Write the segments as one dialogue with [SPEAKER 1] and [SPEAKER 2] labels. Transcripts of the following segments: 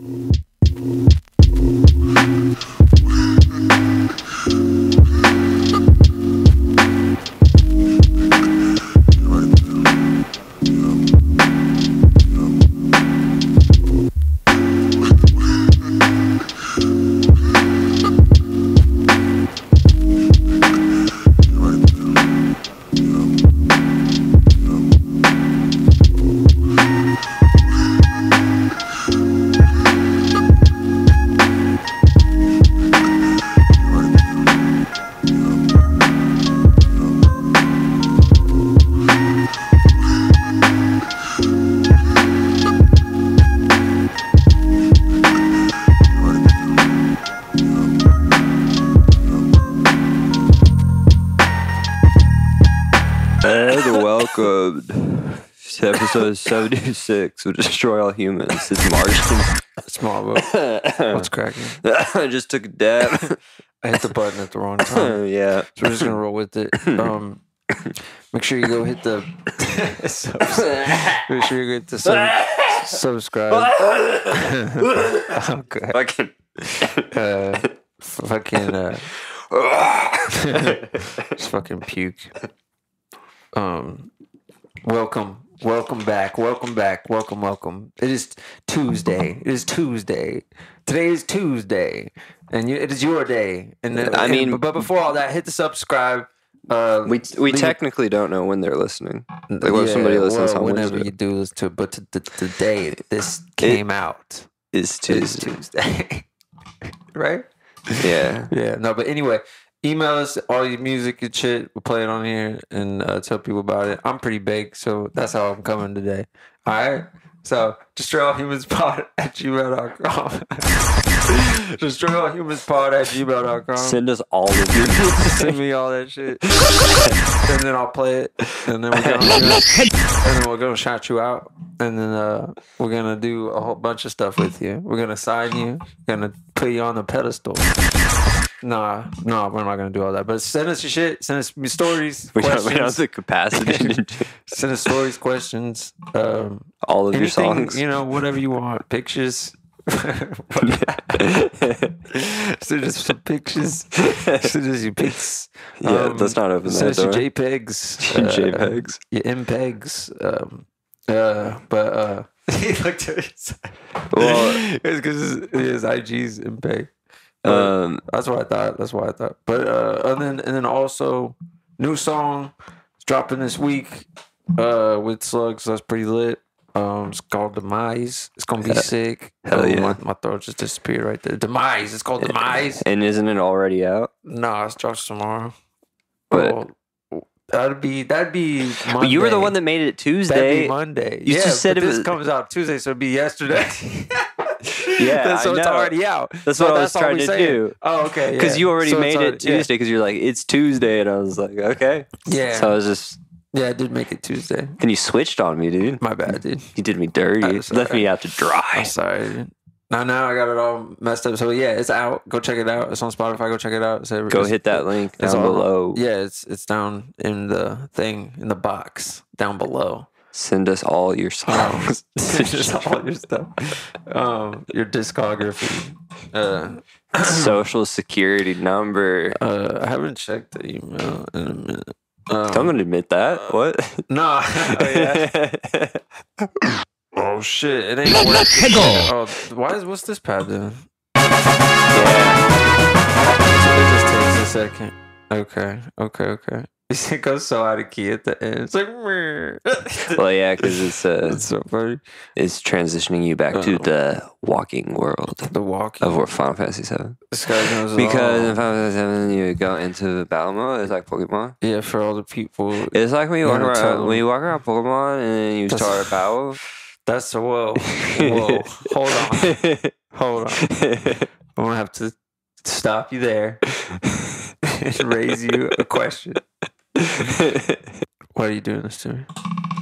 [SPEAKER 1] Episode 76 of Destroy All Humans. It's Martian.
[SPEAKER 2] Small boat. What's cracking?
[SPEAKER 1] I just took a dab.
[SPEAKER 2] I hit the button at the wrong time.
[SPEAKER 1] yeah.
[SPEAKER 2] So we're just gonna roll with it. Um, make sure you go hit the. make sure you go hit the sub- subscribe. okay.
[SPEAKER 1] Fucking.
[SPEAKER 2] Uh, fucking. Uh, just fucking puke. Um, welcome, welcome back, welcome back, welcome, welcome. It is Tuesday. It is Tuesday. Today is Tuesday, and you, it is your day. And then,
[SPEAKER 1] I
[SPEAKER 2] and-
[SPEAKER 1] mean-
[SPEAKER 2] but before all that, hit the subscribe. Uh,
[SPEAKER 1] We we technically don't know when they're listening. Like what if somebody listens
[SPEAKER 2] well, whenever you do listen to it. But the, the day this came out
[SPEAKER 1] Is
[SPEAKER 2] it is
[SPEAKER 1] Tuesday.
[SPEAKER 2] Tuesday, right?
[SPEAKER 1] Yeah.
[SPEAKER 2] Yeah, no, but anyway, email us all your music and shit. We'll play it on here and uh, tell people about it. I'm pretty big, so that's how I'm coming today. All right. So destroyallhumanspod at gmail.com. destroyallhumanspod at gmail.com.
[SPEAKER 1] Send us all of your
[SPEAKER 2] Send me all that shit. and then I'll play it. And then we're gonna and then we're gonna shout you out. And then uh, we're gonna do a whole bunch of stuff with you. We're gonna sign you, We're gonna put you on the pedestal. Nah, nah, we're not gonna do all that. But send us your shit, send us your stories,
[SPEAKER 1] We don't, we don't have
[SPEAKER 2] questions.
[SPEAKER 1] the capacity
[SPEAKER 2] Send us stories, questions, um,
[SPEAKER 1] all of your songs.
[SPEAKER 2] you know, whatever you want. Pictures. Send us some pictures. Send us your pics.
[SPEAKER 1] Yeah, let's not open
[SPEAKER 2] send
[SPEAKER 1] that
[SPEAKER 2] us your. JPEGs.
[SPEAKER 1] Your
[SPEAKER 2] uh,
[SPEAKER 1] JPEGs.
[SPEAKER 2] Your MPEGs. Um, uh, but uh, he looked at his.
[SPEAKER 1] Well-
[SPEAKER 2] it's because his, his IG's MPEG.
[SPEAKER 1] Um,
[SPEAKER 2] that's what I thought. That's what I thought. But uh, and then and then also new song dropping this week uh, with Slugs. That's pretty lit. Um, it's called Demise. It's gonna be sick.
[SPEAKER 1] hell
[SPEAKER 2] Oh,
[SPEAKER 1] yeah.
[SPEAKER 2] My, my throat just disappeared right there. Demise. It's called Demise.
[SPEAKER 1] and isn't it already out?
[SPEAKER 2] Nah, it's drops tomorrow.
[SPEAKER 1] But-
[SPEAKER 2] Oh, that'd be that'd be. Monday.
[SPEAKER 1] But you were the one that made it
[SPEAKER 2] That'd
[SPEAKER 1] Tuesday.
[SPEAKER 2] be Monday.
[SPEAKER 1] You
[SPEAKER 2] yeah,
[SPEAKER 1] just said it
[SPEAKER 2] this
[SPEAKER 1] was-
[SPEAKER 2] comes out Tuesday, so it'd be yesterday.
[SPEAKER 1] Yeah,
[SPEAKER 2] so
[SPEAKER 1] I
[SPEAKER 2] it's already out.
[SPEAKER 1] That's
[SPEAKER 2] So
[SPEAKER 1] what I was trying to
[SPEAKER 2] saying.
[SPEAKER 1] do.
[SPEAKER 2] Oh, okay.
[SPEAKER 1] Because
[SPEAKER 2] yeah.
[SPEAKER 1] you already
[SPEAKER 2] So
[SPEAKER 1] made
[SPEAKER 2] already-
[SPEAKER 1] it Tuesday because you're like, it's Tuesday. And I was like, okay.
[SPEAKER 2] Yeah.
[SPEAKER 1] So I was just,
[SPEAKER 2] Yeah, I did make it Tuesday.
[SPEAKER 1] then you switched on me, dude.
[SPEAKER 2] My bad, dude.
[SPEAKER 1] You did me dirty. Left me out to dry.
[SPEAKER 2] I'm sorry. Dude. Now, now I got it all messed up. So yeah, it's out. Go check it out. It's on Spotify. Go check it out. It's
[SPEAKER 1] Go hit that link
[SPEAKER 2] it's
[SPEAKER 1] down
[SPEAKER 2] all-
[SPEAKER 1] below.
[SPEAKER 2] Yeah, it's it's down in the thing in the box down below.
[SPEAKER 1] Send us all your songs.
[SPEAKER 2] Just all your stuff, um, your discography. Uh,
[SPEAKER 1] Social security number.
[SPEAKER 2] uh, I haven't checked the email in a minute. Um,
[SPEAKER 1] I'm gonna admit that. What?
[SPEAKER 2] Nah. oh, yeah. oh shit! It ain't working. Oh, why is what's this pad doing? It just takes a second. Okay, okay, okay. It goes so out of key at the end. It's like,
[SPEAKER 1] well, yeah, because it's uh,
[SPEAKER 2] it's so funny.
[SPEAKER 1] it's transitioning you back to
[SPEAKER 2] Oh.
[SPEAKER 1] the walking world
[SPEAKER 2] The walk.
[SPEAKER 1] of Final Fantasy Seven.
[SPEAKER 2] This guy knows it
[SPEAKER 1] Because in. Final Fantasy Seven, you go into the battle mode. It's like Pokemon.
[SPEAKER 2] yeah, for all the people,
[SPEAKER 1] It's like when you walk around when you walk around Pokemon and you
[SPEAKER 2] That's-
[SPEAKER 1] start a battle.
[SPEAKER 2] that's whoa, whoa. Hold on, hold on. I'm gonna have to stop you there and raise you a question. Why are you doing this to me?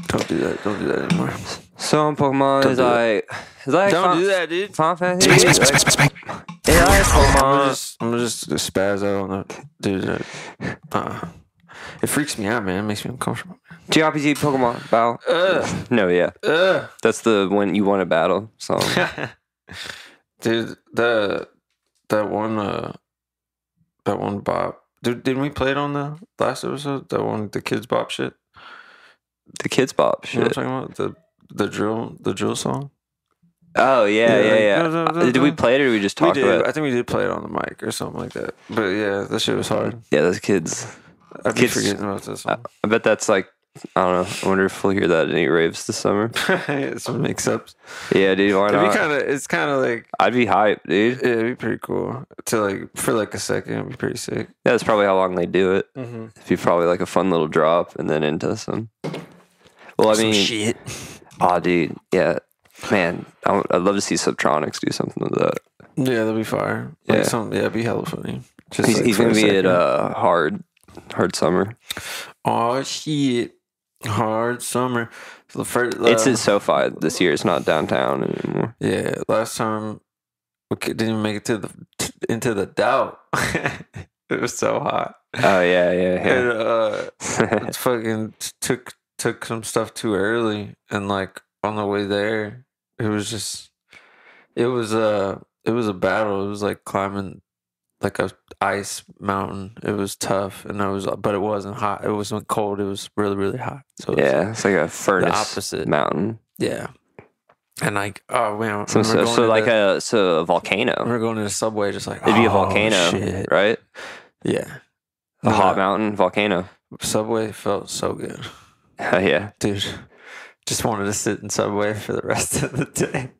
[SPEAKER 2] Don't do that. Don't do that anymore.
[SPEAKER 1] so in Pokemon
[SPEAKER 2] Don't
[SPEAKER 1] is
[SPEAKER 2] do
[SPEAKER 1] like it's like
[SPEAKER 2] Don't
[SPEAKER 1] Fin-
[SPEAKER 2] do that, dude.
[SPEAKER 1] Final Fantasy. It's like, it's like
[SPEAKER 2] I'm
[SPEAKER 1] Pokemon.
[SPEAKER 2] gonna just, I'm just spaz out on that, dude. Uh, it freaks me out, man. It makes me uncomfortable.
[SPEAKER 1] JRPG Pokemon battle.
[SPEAKER 2] Ugh.
[SPEAKER 1] No, yeah,
[SPEAKER 2] Ugh.
[SPEAKER 1] that's the one you want to battle song.
[SPEAKER 2] Dude, that that one uh that one bop. Dude, didn't we play it on the last episode? That one the kids bop shit.
[SPEAKER 1] The kids bop shit.
[SPEAKER 2] You know what I'm talking about? The the drill the drill song.
[SPEAKER 1] Oh yeah,
[SPEAKER 2] Yeah,
[SPEAKER 1] yeah,
[SPEAKER 2] like, da, da,
[SPEAKER 1] Uh, Did we play it or did we just
[SPEAKER 2] We
[SPEAKER 1] talk
[SPEAKER 2] did.
[SPEAKER 1] about it?
[SPEAKER 2] I think we did play it on the mic or something like that. But yeah, that shit was hard.
[SPEAKER 1] Yeah, those kids.
[SPEAKER 2] I'd be
[SPEAKER 1] Kids-
[SPEAKER 2] forgetting about this
[SPEAKER 1] I. I bet that's like I don't know. I wonder if we'll hear that at any raves this summer.
[SPEAKER 2] Some mix ups.
[SPEAKER 1] Yeah, dude. Why
[SPEAKER 2] It'd be
[SPEAKER 1] not?
[SPEAKER 2] kind of. It's kind of like.
[SPEAKER 1] I'd be hyped, dude.
[SPEAKER 2] Yeah, it'd be pretty cool to like for like a second. It'd be pretty sick.
[SPEAKER 1] Yeah, that's probably how long they do it.
[SPEAKER 2] Mm-hmm.
[SPEAKER 1] It'd be probably like a fun little drop and then into some. Well, I mean,
[SPEAKER 2] shit.
[SPEAKER 1] oh, dude, yeah, man, I would- I'd love to see Subtronics do something with that.
[SPEAKER 2] Yeah, that'd be fire. Like
[SPEAKER 1] Yeah.
[SPEAKER 2] some, yeah, it'd be hella funny. Just
[SPEAKER 1] He's,
[SPEAKER 2] like,
[SPEAKER 1] he's gonna be at uh, hard, hard summer.
[SPEAKER 2] Oh shit! Hard summer. The first,
[SPEAKER 1] it's
[SPEAKER 2] uh,
[SPEAKER 1] at SoFi this year. It's not downtown anymore.
[SPEAKER 2] yeah. Last time we didn't even make it to the t- into the doubt. it was so hot.
[SPEAKER 1] Oh yeah, yeah,
[SPEAKER 2] And, uh, it's fucking took took some stuff too early, and like on the way there, it was just it was a it was a battle. It was like climbing like a ice mountain. It was tough, and I was but it wasn't hot. It wasn't cold. It was really really hot. So it
[SPEAKER 1] yeah, it's like a furnace
[SPEAKER 2] opposite.
[SPEAKER 1] mountain.
[SPEAKER 2] yeah. And like oh man,
[SPEAKER 1] So, so, so like
[SPEAKER 2] the-
[SPEAKER 1] a so a volcano.
[SPEAKER 2] we're going to the subway, just like
[SPEAKER 1] It'd be a
[SPEAKER 2] oh,
[SPEAKER 1] volcano,
[SPEAKER 2] shit.
[SPEAKER 1] right?
[SPEAKER 2] Yeah,
[SPEAKER 1] A hot mountain volcano.
[SPEAKER 2] Subway felt so good.
[SPEAKER 1] Yeah,
[SPEAKER 2] dude. Just wanted to sit in subway for the rest of the day.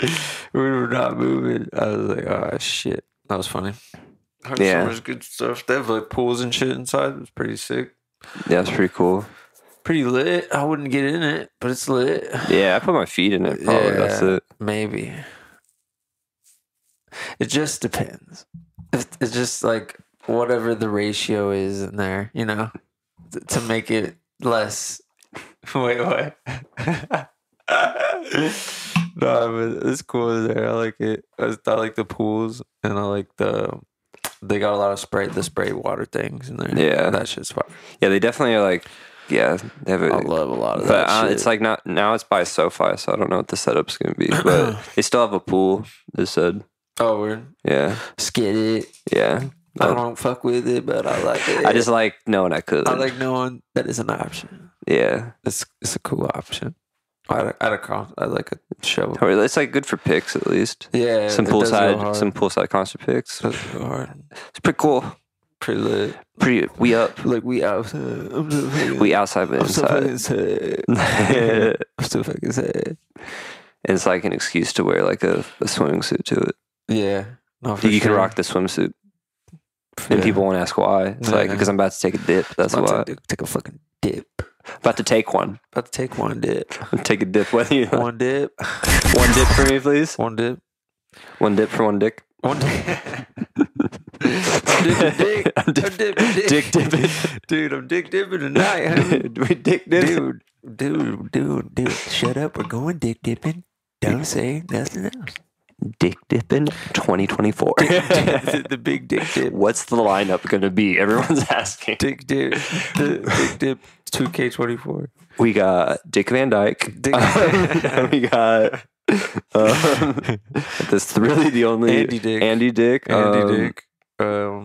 [SPEAKER 2] we were not moving. I was like, oh shit, that was funny. Had
[SPEAKER 1] Yeah.
[SPEAKER 2] so much good stuff. They have like pools and shit inside. It was pretty sick.
[SPEAKER 1] yeah, it's pretty cool.
[SPEAKER 2] Pretty lit. I wouldn't get in it, but it's lit.
[SPEAKER 1] Yeah, I put my feet in it. Probably that's it.
[SPEAKER 2] Maybe. It just depends. It's just like whatever the ratio is in there, you know, to make it less. Wait, what? no, but it's cool there. I like it. I, I like the pools, and I like the. They got a lot of spray, the spray water things in there.
[SPEAKER 1] Yeah.
[SPEAKER 2] that shit's fun.
[SPEAKER 1] Yeah, they definitely are like. Yeah, they have a.
[SPEAKER 2] I love a lot of
[SPEAKER 1] but
[SPEAKER 2] that.
[SPEAKER 1] uh, it's like not now. It's by SoFi, so I don't know what the setup's gonna be. But they still have a pool. They said,
[SPEAKER 2] oh, we're
[SPEAKER 1] yeah,
[SPEAKER 2] skid it.
[SPEAKER 1] yeah.
[SPEAKER 2] I
[SPEAKER 1] Uh,
[SPEAKER 2] don't fuck with it, but I like it.
[SPEAKER 1] I just like knowing I could.
[SPEAKER 2] I like knowing that is an option.
[SPEAKER 1] yeah,
[SPEAKER 2] It's it's a cool option. I I I I like a show.
[SPEAKER 1] Oh, or it's like good for picks at least.
[SPEAKER 2] Yeah,
[SPEAKER 1] Some
[SPEAKER 2] it does go
[SPEAKER 1] poolside, some poolside concert picks.
[SPEAKER 2] Hard.
[SPEAKER 1] It's pretty cool.
[SPEAKER 2] Pretty lit.
[SPEAKER 1] Pretty. We up.
[SPEAKER 2] Like we outside.
[SPEAKER 1] We outside but
[SPEAKER 2] I'm
[SPEAKER 1] inside.
[SPEAKER 2] sad.
[SPEAKER 1] and
[SPEAKER 2] I'm so fucking sad.
[SPEAKER 1] it's like an excuse to wear like a, a swimming suit to it.
[SPEAKER 2] Yeah. No, for
[SPEAKER 1] Dude, you can rock the swimsuit, and
[SPEAKER 2] Yeah.
[SPEAKER 1] people won't ask why. It's like because I'm about to take a dip. That's
[SPEAKER 2] About
[SPEAKER 1] why.
[SPEAKER 2] to take a fucking dip.
[SPEAKER 1] About to take one.
[SPEAKER 2] About to take one dip.
[SPEAKER 1] Take a dip. with you
[SPEAKER 2] One dip.
[SPEAKER 1] one dip for me, please.
[SPEAKER 2] One dip.
[SPEAKER 1] One dip for one dick.
[SPEAKER 2] One dip. I'm dipping dick. I'm dipping dick.
[SPEAKER 1] Dick dipping.
[SPEAKER 2] Dude, I'm dick dipping tonight, homie.
[SPEAKER 1] we dick dip.
[SPEAKER 2] dude, dude, dude, dude, shut up. We're going dick dipping. Don't say nothing else.
[SPEAKER 1] Dick dipping 2024.
[SPEAKER 2] the, the big dick dip.
[SPEAKER 1] What's the lineup going to be? Everyone's asking.
[SPEAKER 2] Dick dip. The dick dip 2K24.
[SPEAKER 1] We got Dick Van Dyke.
[SPEAKER 2] Dick-
[SPEAKER 1] we got. Um, that's really the only
[SPEAKER 2] Andy Dick.
[SPEAKER 1] Andy Dick.
[SPEAKER 2] Andy
[SPEAKER 1] um,
[SPEAKER 2] Dick. Um,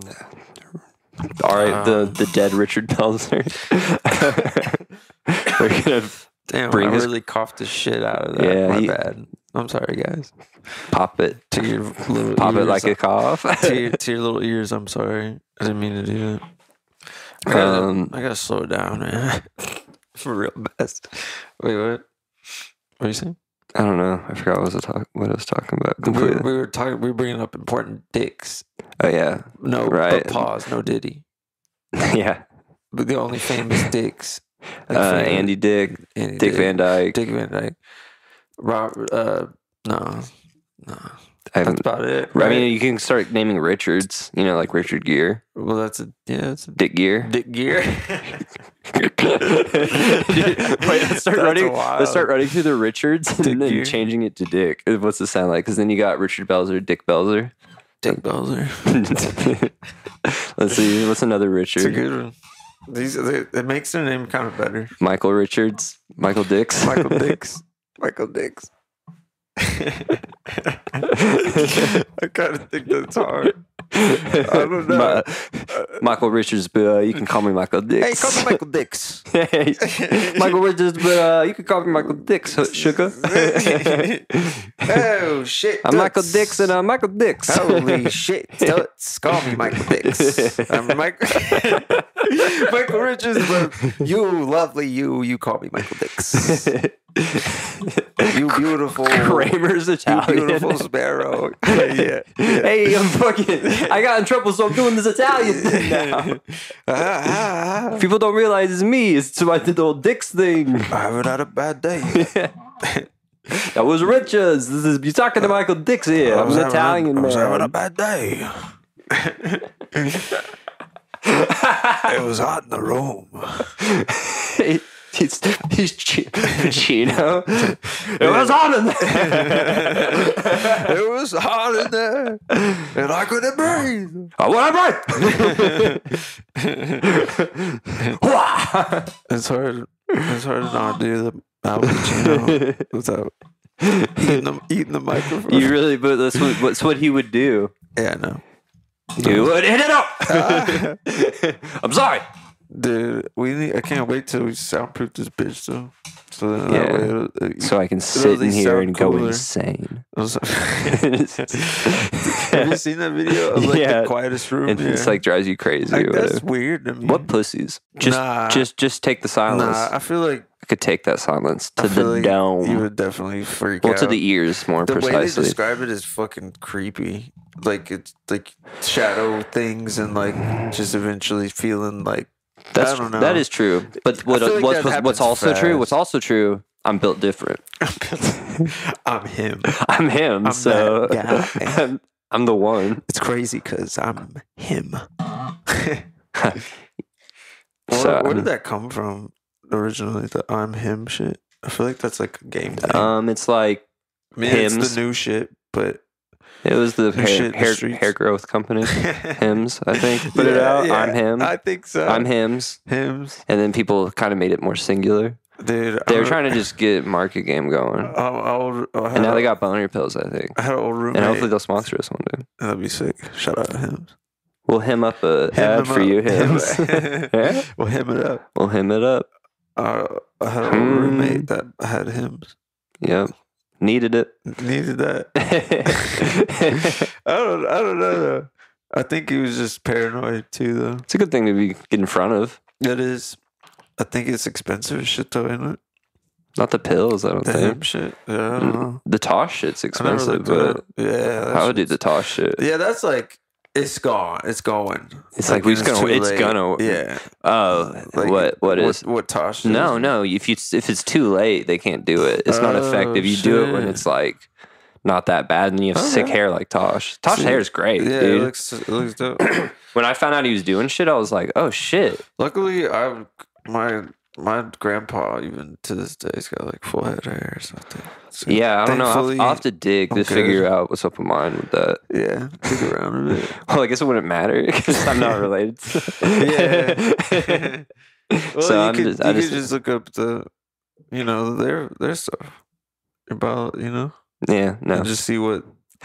[SPEAKER 1] All right, the
[SPEAKER 2] Um,
[SPEAKER 1] the dead Richard Belzer. We're gonna
[SPEAKER 2] damn,
[SPEAKER 1] Bring
[SPEAKER 2] I
[SPEAKER 1] his-
[SPEAKER 2] really coughed the shit out of that.
[SPEAKER 1] Yeah,
[SPEAKER 2] My
[SPEAKER 1] he-
[SPEAKER 2] bad. I'm sorry, guys.
[SPEAKER 1] pop it,
[SPEAKER 2] To your little
[SPEAKER 1] pop it like a cough.
[SPEAKER 2] to, your, to your little ears. I'm sorry. I didn't mean to do that. I gotta,
[SPEAKER 1] Um,
[SPEAKER 2] I gotta slow down, man. For real best. Wait, what? What are you saying?
[SPEAKER 1] I don't know. I forgot what I was talk- what I was talking about
[SPEAKER 2] We were, we were talking. We were bringing up important dicks.
[SPEAKER 1] Oh yeah,
[SPEAKER 2] No,
[SPEAKER 1] Right.
[SPEAKER 2] but pause. No Diddy.
[SPEAKER 1] yeah.
[SPEAKER 2] But the only famous dicks. like,
[SPEAKER 1] Uh,
[SPEAKER 2] famous-
[SPEAKER 1] Andy Dick,
[SPEAKER 2] Andy
[SPEAKER 1] Dick Van Dyke.
[SPEAKER 2] Dick Van Dyke. Robert. Uh, no, no.
[SPEAKER 1] I
[SPEAKER 2] That's about it.
[SPEAKER 1] I mean, you can start naming Richards. You know, like Richard Gere.
[SPEAKER 2] well, that's a yeah. That's a
[SPEAKER 1] Dick Gere.
[SPEAKER 2] Dick Gere.
[SPEAKER 1] Wait, let's start
[SPEAKER 2] That's
[SPEAKER 1] running.
[SPEAKER 2] wild.
[SPEAKER 1] Let's start running through the Richards
[SPEAKER 2] Dick
[SPEAKER 1] and then
[SPEAKER 2] Gere.
[SPEAKER 1] changing it to Dick. What's it sound like? Because then you got Richard Belzer, Dick Belzer.
[SPEAKER 2] Dick Belzer.
[SPEAKER 1] Let's see. What's another
[SPEAKER 2] It's a
[SPEAKER 1] Richard?
[SPEAKER 2] good one. These they, it makes their name kind of better.
[SPEAKER 1] Michael Richards. Michael Dix.
[SPEAKER 2] Michael Dix. Michael Dix. I kind of think that's hard. I don't know.
[SPEAKER 1] Ma- Michael Richards, but uh, you can call me Michael Dix.
[SPEAKER 2] Hey, call me Michael Dix.
[SPEAKER 1] Hey, Michael Richards, but uh, you can call me Michael Dix, sugar.
[SPEAKER 2] oh shit!
[SPEAKER 1] I'm Michael
[SPEAKER 2] Dix.
[SPEAKER 1] Dix and uh, Michael Dix.
[SPEAKER 2] Holy shit! Toots. Call me Michael Dix. I'm Mike- Michael Richards, but you, lovely you, you call me Michael Dix. You beautiful,
[SPEAKER 1] Kramer's
[SPEAKER 2] you
[SPEAKER 1] Italian.
[SPEAKER 2] beautiful sparrow. yeah, yeah.
[SPEAKER 1] Hey, I'm fucking. I got in trouble, so I'm doing this Italian thing now.
[SPEAKER 2] Ah, ah, ah.
[SPEAKER 1] People don't realize it's me. It's why I did the old dicks thing.
[SPEAKER 2] I haven't had a bad day.
[SPEAKER 1] That was Richards. This is you're talking to Michael Dix here.
[SPEAKER 2] I
[SPEAKER 1] I'm
[SPEAKER 2] was
[SPEAKER 1] an
[SPEAKER 2] having a-
[SPEAKER 1] Italian
[SPEAKER 2] I was having a
[SPEAKER 1] man.
[SPEAKER 2] bad day. it was hot in the room.
[SPEAKER 1] He's he's Chi- Pacino. it was on in there.
[SPEAKER 2] It was hot in there, and I couldn't breathe.
[SPEAKER 1] I want to breathe.
[SPEAKER 2] It's hard. It's hard to not do the Al Pacino without eating the eating the microphone.
[SPEAKER 1] You really, but that's what, that's what he would do.
[SPEAKER 2] yeah, I know.
[SPEAKER 1] He would hit it up. I'm sorry.
[SPEAKER 2] Dude, we need, I can't wait till we soundproof this bitch though. So then
[SPEAKER 1] Yeah.
[SPEAKER 2] that way uh, it'll, it,
[SPEAKER 1] So I can sit in here and go insane.
[SPEAKER 2] Have you seen that video of like
[SPEAKER 1] Yeah.
[SPEAKER 2] the quietest room?
[SPEAKER 1] And it's
[SPEAKER 2] Yeah.
[SPEAKER 1] like drives you crazy.
[SPEAKER 2] Like, that's weird to me.
[SPEAKER 1] What pussies? Just,
[SPEAKER 2] Nah.
[SPEAKER 1] just, just take the silence.
[SPEAKER 2] Nah, I feel like
[SPEAKER 1] I could take that silence to the
[SPEAKER 2] like
[SPEAKER 1] dome.
[SPEAKER 2] You would definitely freak
[SPEAKER 1] well,
[SPEAKER 2] out.
[SPEAKER 1] to the ears, more
[SPEAKER 2] the way they
[SPEAKER 1] precisely.
[SPEAKER 2] describe it is fucking creepy. Like it's like shadow things and like just eventually feeling like
[SPEAKER 1] That's
[SPEAKER 2] I don't know.
[SPEAKER 1] that is true. But what,
[SPEAKER 2] like
[SPEAKER 1] what's, what's, also true? What's also true? I'm built different.
[SPEAKER 2] I'm him.
[SPEAKER 1] I'm him.
[SPEAKER 2] I'm
[SPEAKER 1] so
[SPEAKER 2] guy.
[SPEAKER 1] I'm, I'm the one.
[SPEAKER 2] It's crazy because I'm him. Where,
[SPEAKER 1] So,
[SPEAKER 2] where
[SPEAKER 1] um,
[SPEAKER 2] did that come from originally? The I'm him shit. I feel like that's like a game thing.
[SPEAKER 1] Um, it's like
[SPEAKER 2] I mean, it's the new shit, but
[SPEAKER 1] it was the hair,
[SPEAKER 2] in the
[SPEAKER 1] hair, growth company. Hims, I think. Put it out.
[SPEAKER 2] yeah.
[SPEAKER 1] I'm him.
[SPEAKER 2] I think so.
[SPEAKER 1] I'm hims.
[SPEAKER 2] Hims,
[SPEAKER 1] And then people kind of made it more singular.
[SPEAKER 2] dude.
[SPEAKER 1] They were trying to just get market game going.
[SPEAKER 2] I, I, would- I had
[SPEAKER 1] And now they got boner pills, I think.
[SPEAKER 2] I had an old roommate.
[SPEAKER 1] And hopefully they'll sponsor us one day.
[SPEAKER 2] That'd be sick. Shout out to him.
[SPEAKER 1] We'll him up a
[SPEAKER 2] Him
[SPEAKER 1] ad for
[SPEAKER 2] up.
[SPEAKER 1] you, hims. yeah?
[SPEAKER 2] We'll him it up.
[SPEAKER 1] We'll him it up.
[SPEAKER 2] Uh, I had a
[SPEAKER 1] Hmm.
[SPEAKER 2] roommate that had Hims.
[SPEAKER 1] Yep. Needed it.
[SPEAKER 2] Needed that. I don't. I don't know. Though. I think he was just paranoid too, though.
[SPEAKER 1] it's a good thing to be get in front of.
[SPEAKER 2] It is. I think it's expensive as shit, though, isn't it?
[SPEAKER 1] Not the pills, I don't
[SPEAKER 2] The
[SPEAKER 1] think.
[SPEAKER 2] shit. Yeah, I don't mm, know.
[SPEAKER 1] The Tosh shit's expensive, but
[SPEAKER 2] yeah,
[SPEAKER 1] I would do the Tosh shit.
[SPEAKER 2] Yeah, that's like it's gone. It's going.
[SPEAKER 1] It's like, we
[SPEAKER 2] when
[SPEAKER 1] just gonna- it's
[SPEAKER 2] late.
[SPEAKER 1] gonna-
[SPEAKER 2] Yeah.
[SPEAKER 1] Oh,
[SPEAKER 2] Like,
[SPEAKER 1] what what is?
[SPEAKER 2] what Tosh?
[SPEAKER 1] No,
[SPEAKER 2] is.
[SPEAKER 1] no. If you if it's too late, they can't do it. It's not
[SPEAKER 2] Oh,
[SPEAKER 1] effective. You do it when it's like not that bad, and you have sick hair like Tosh. Tosh
[SPEAKER 2] See,
[SPEAKER 1] hair is great,
[SPEAKER 2] Yeah,
[SPEAKER 1] dude.
[SPEAKER 2] it looks it looks dope.
[SPEAKER 1] when I found out he was doing shit, I was like, oh shit.
[SPEAKER 2] Luckily, I my my grandpa even to this day has got like full head of hair or something. So
[SPEAKER 1] Yeah, I don't know. I'll, I'll have to dig to figure out what's up with mine with that.
[SPEAKER 2] Yeah, dig around a bit.
[SPEAKER 1] Well, I guess it wouldn't matter because I'm not related.
[SPEAKER 2] Yeah. Well,
[SPEAKER 1] So
[SPEAKER 2] you
[SPEAKER 1] I'm
[SPEAKER 2] could
[SPEAKER 1] just-
[SPEAKER 2] you
[SPEAKER 1] I
[SPEAKER 2] could
[SPEAKER 1] just-
[SPEAKER 2] just look up the, you know, their their stuff about you know,
[SPEAKER 1] yeah, no.
[SPEAKER 2] just see what.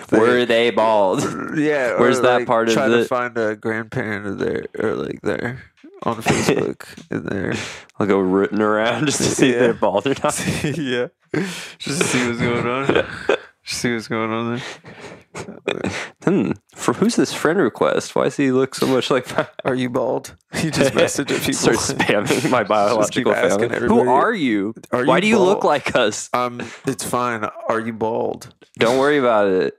[SPEAKER 2] they-
[SPEAKER 1] Were they bald?
[SPEAKER 2] Yeah,
[SPEAKER 1] Where's that
[SPEAKER 2] like,
[SPEAKER 1] part of
[SPEAKER 2] try to find a grandparent of their or like there on Facebook in there.
[SPEAKER 1] I'll go rooting around just to see if they're bald or not.
[SPEAKER 2] yeah, just to see what's going on. Just see what's going on there.
[SPEAKER 1] Hmm. For who's this friend request? Why does he look so much like my
[SPEAKER 2] Are you bald? You just message people.
[SPEAKER 1] Start spamming my biological
[SPEAKER 2] asking
[SPEAKER 1] family. Who
[SPEAKER 2] everybody,
[SPEAKER 1] are you?
[SPEAKER 2] "Are
[SPEAKER 1] Why
[SPEAKER 2] you
[SPEAKER 1] do you look
[SPEAKER 2] bald?"
[SPEAKER 1] like us?
[SPEAKER 2] Um, it's fine. Are you bald?
[SPEAKER 1] Don't worry about it.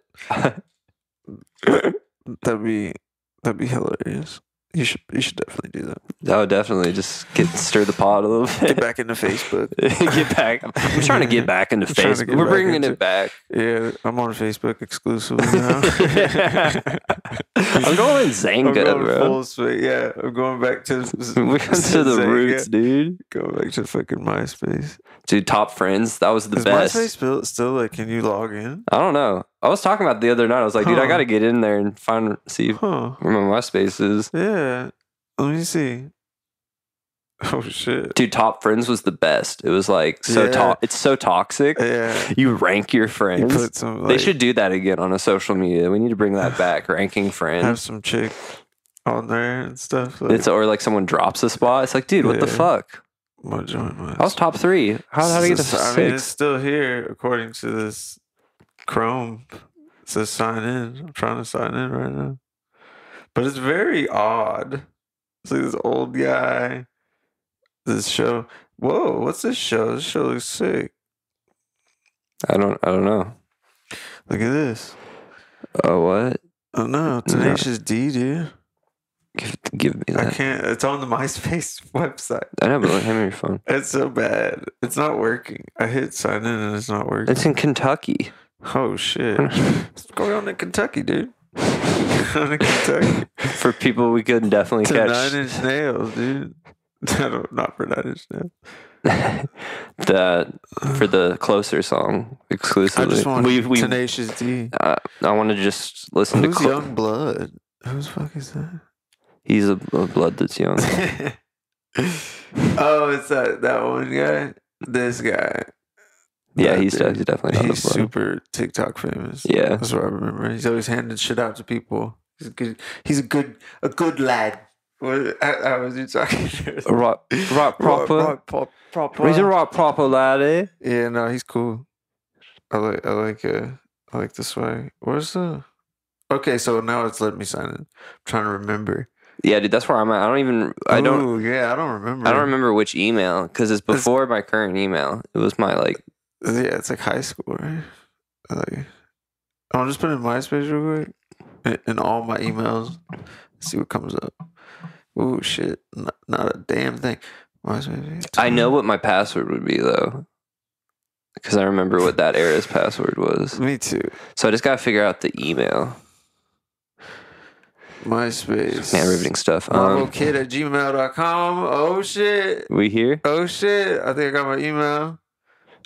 [SPEAKER 2] That'd be that'd be hilarious. You should you should definitely do that.
[SPEAKER 1] Oh, definitely. Just get stir the pot a little bit.
[SPEAKER 2] Get back into Facebook.
[SPEAKER 1] get back. I'm trying to get back into
[SPEAKER 2] I'm
[SPEAKER 1] Facebook. We're bringing
[SPEAKER 2] into-
[SPEAKER 1] it back.
[SPEAKER 2] Yeah, I'm on Facebook exclusively now.
[SPEAKER 1] I'm going
[SPEAKER 2] Xanga,
[SPEAKER 1] I'm
[SPEAKER 2] going
[SPEAKER 1] bro.
[SPEAKER 2] full. Yeah, I'm going back to
[SPEAKER 1] We're going to the
[SPEAKER 2] Xanga.
[SPEAKER 1] roots, dude.
[SPEAKER 2] Going back to fucking MySpace.
[SPEAKER 1] Dude, top friends. That was the
[SPEAKER 2] Is
[SPEAKER 1] best.
[SPEAKER 2] MySpace still, still like? Can you log in?
[SPEAKER 1] I don't know. I was talking about the other night. I was like, dude, I got to get in there and find see
[SPEAKER 2] Huh?
[SPEAKER 1] where my MySpace is.
[SPEAKER 2] Yeah. Let me see. Oh shit.
[SPEAKER 1] Dude, top friends was the best. It was like so
[SPEAKER 2] Yeah.
[SPEAKER 1] to- it's so toxic.
[SPEAKER 2] Yeah.
[SPEAKER 1] You rank your
[SPEAKER 2] You
[SPEAKER 1] friends.
[SPEAKER 2] put some.
[SPEAKER 1] they should do that again on a social media. We need to bring that back. Ranking friends.
[SPEAKER 2] have some chick on there and stuff. Like,
[SPEAKER 1] It's or like someone drops a spot. It's like, dude, what the fuck?
[SPEAKER 2] what joint was?
[SPEAKER 1] I was top three. How how did I get to
[SPEAKER 2] It's- I mean, it's still here according to this Chrome. Says sign in. I'm trying to sign in right now, but it's very odd. It's like this old guy. This show. Whoa, what's this show? This show looks sick.
[SPEAKER 1] I don't I don't know.
[SPEAKER 2] Look at this.
[SPEAKER 1] Oh what?
[SPEAKER 2] Oh no, Tenacious D, dude.
[SPEAKER 1] Give, give me that.
[SPEAKER 2] I can't. It's on the MySpace website.
[SPEAKER 1] I know, but look, hand me your phone.
[SPEAKER 2] It's so bad. It's not working. I hit sign in and it's not working.
[SPEAKER 1] It's in Kentucky.
[SPEAKER 2] Oh shit. What's going on in Kentucky, dude? on in Kentucky.
[SPEAKER 1] For people we couldn't definitely
[SPEAKER 2] to
[SPEAKER 1] catch.
[SPEAKER 2] nine inch nails, dude. I don't, not for nine inch nails.
[SPEAKER 1] that for the closer song
[SPEAKER 2] I
[SPEAKER 1] exclusively.
[SPEAKER 2] just want
[SPEAKER 1] we we
[SPEAKER 2] Tenacious D.
[SPEAKER 1] uh, I want to just listen
[SPEAKER 2] Who's
[SPEAKER 1] to. Clo-
[SPEAKER 2] Yungblud? Who's fuck is that?
[SPEAKER 1] He's a, a blood that's young.
[SPEAKER 2] oh, it's that that one guy. This guy.
[SPEAKER 1] Yeah, he's, de-
[SPEAKER 2] dude.
[SPEAKER 1] he's definitely
[SPEAKER 2] He's
[SPEAKER 1] blood.
[SPEAKER 2] super TikTok famous.
[SPEAKER 1] Yeah.
[SPEAKER 2] that's what I remember. He's always handing shit out to people. He's a good. He's a good. A good lad. What? How, was he talking?
[SPEAKER 1] Rock, rock proper.
[SPEAKER 2] Rock, pop, proper.
[SPEAKER 1] He's a rock proper laddie.
[SPEAKER 2] Yeah, no, he's cool. I like. I like. Uh, I like the swag. Where's the? Okay, so now it's letting me sign in. I'm trying to remember.
[SPEAKER 1] Yeah, dude, that's where I'm at. I don't even. I don't.
[SPEAKER 2] Yeah, I don't remember.
[SPEAKER 1] I don't remember which email because it's before my current email. It was my like.
[SPEAKER 2] Yeah, it's like high school, right? I Like, I'll just put in MySpace real quick in, in all my emails. See what comes up. Oh shit! Not, not a damn thing. MySpace.
[SPEAKER 1] I know what my password would be though, because I remember what that era's password was.
[SPEAKER 2] Me too.
[SPEAKER 1] So I just gotta figure out the email.
[SPEAKER 2] MySpace.
[SPEAKER 1] Man, riveting stuff. Um,
[SPEAKER 2] kid at gmail.com. Oh shit.
[SPEAKER 1] we here?
[SPEAKER 2] Oh shit. I think I got my email.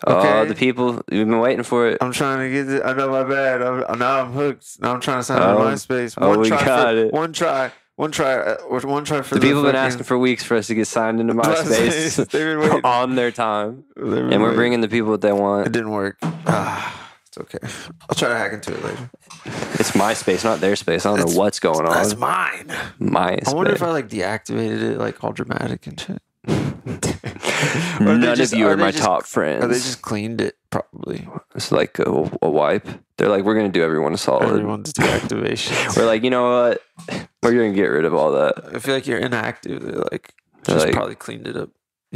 [SPEAKER 1] Oh,
[SPEAKER 2] Okay.
[SPEAKER 1] the people we've been waiting for it.
[SPEAKER 2] I'm trying to get it. I know my bad. I'm, now I'm hooked. Now I'm trying to sign
[SPEAKER 1] Oh.
[SPEAKER 2] on MySpace.
[SPEAKER 1] Oh,
[SPEAKER 2] One
[SPEAKER 1] we
[SPEAKER 2] try
[SPEAKER 1] got
[SPEAKER 2] for,
[SPEAKER 1] it.
[SPEAKER 2] One try. One try. uh, One try for
[SPEAKER 1] The people have been asking for weeks for us to get signed into
[SPEAKER 2] MySpace. They've been waiting.
[SPEAKER 1] on their time, and we're
[SPEAKER 2] waiting.
[SPEAKER 1] bringing the people that they want.
[SPEAKER 2] It didn't work. Ah, it's okay. I'll try to hack into it later.
[SPEAKER 1] It's MySpace, not their space. I don't
[SPEAKER 2] That's-
[SPEAKER 1] know what's going on.
[SPEAKER 2] That's mine.
[SPEAKER 1] MySpace.
[SPEAKER 2] I wonder if I like deactivated it, like all dramatic and shit.
[SPEAKER 1] None
[SPEAKER 2] just-
[SPEAKER 1] of you
[SPEAKER 2] or
[SPEAKER 1] are my
[SPEAKER 2] just-
[SPEAKER 1] top friends.
[SPEAKER 2] They just cleaned it, probably.
[SPEAKER 1] It's like a, a wipe. They're like, we're gonna do everyone a solid.
[SPEAKER 2] Everyone's deactivation.
[SPEAKER 1] We're like, you know what? We're gonna get rid of all that.
[SPEAKER 2] I feel like you're inactive. They're like,
[SPEAKER 1] They're
[SPEAKER 2] just
[SPEAKER 1] like-
[SPEAKER 2] probably cleaned it up.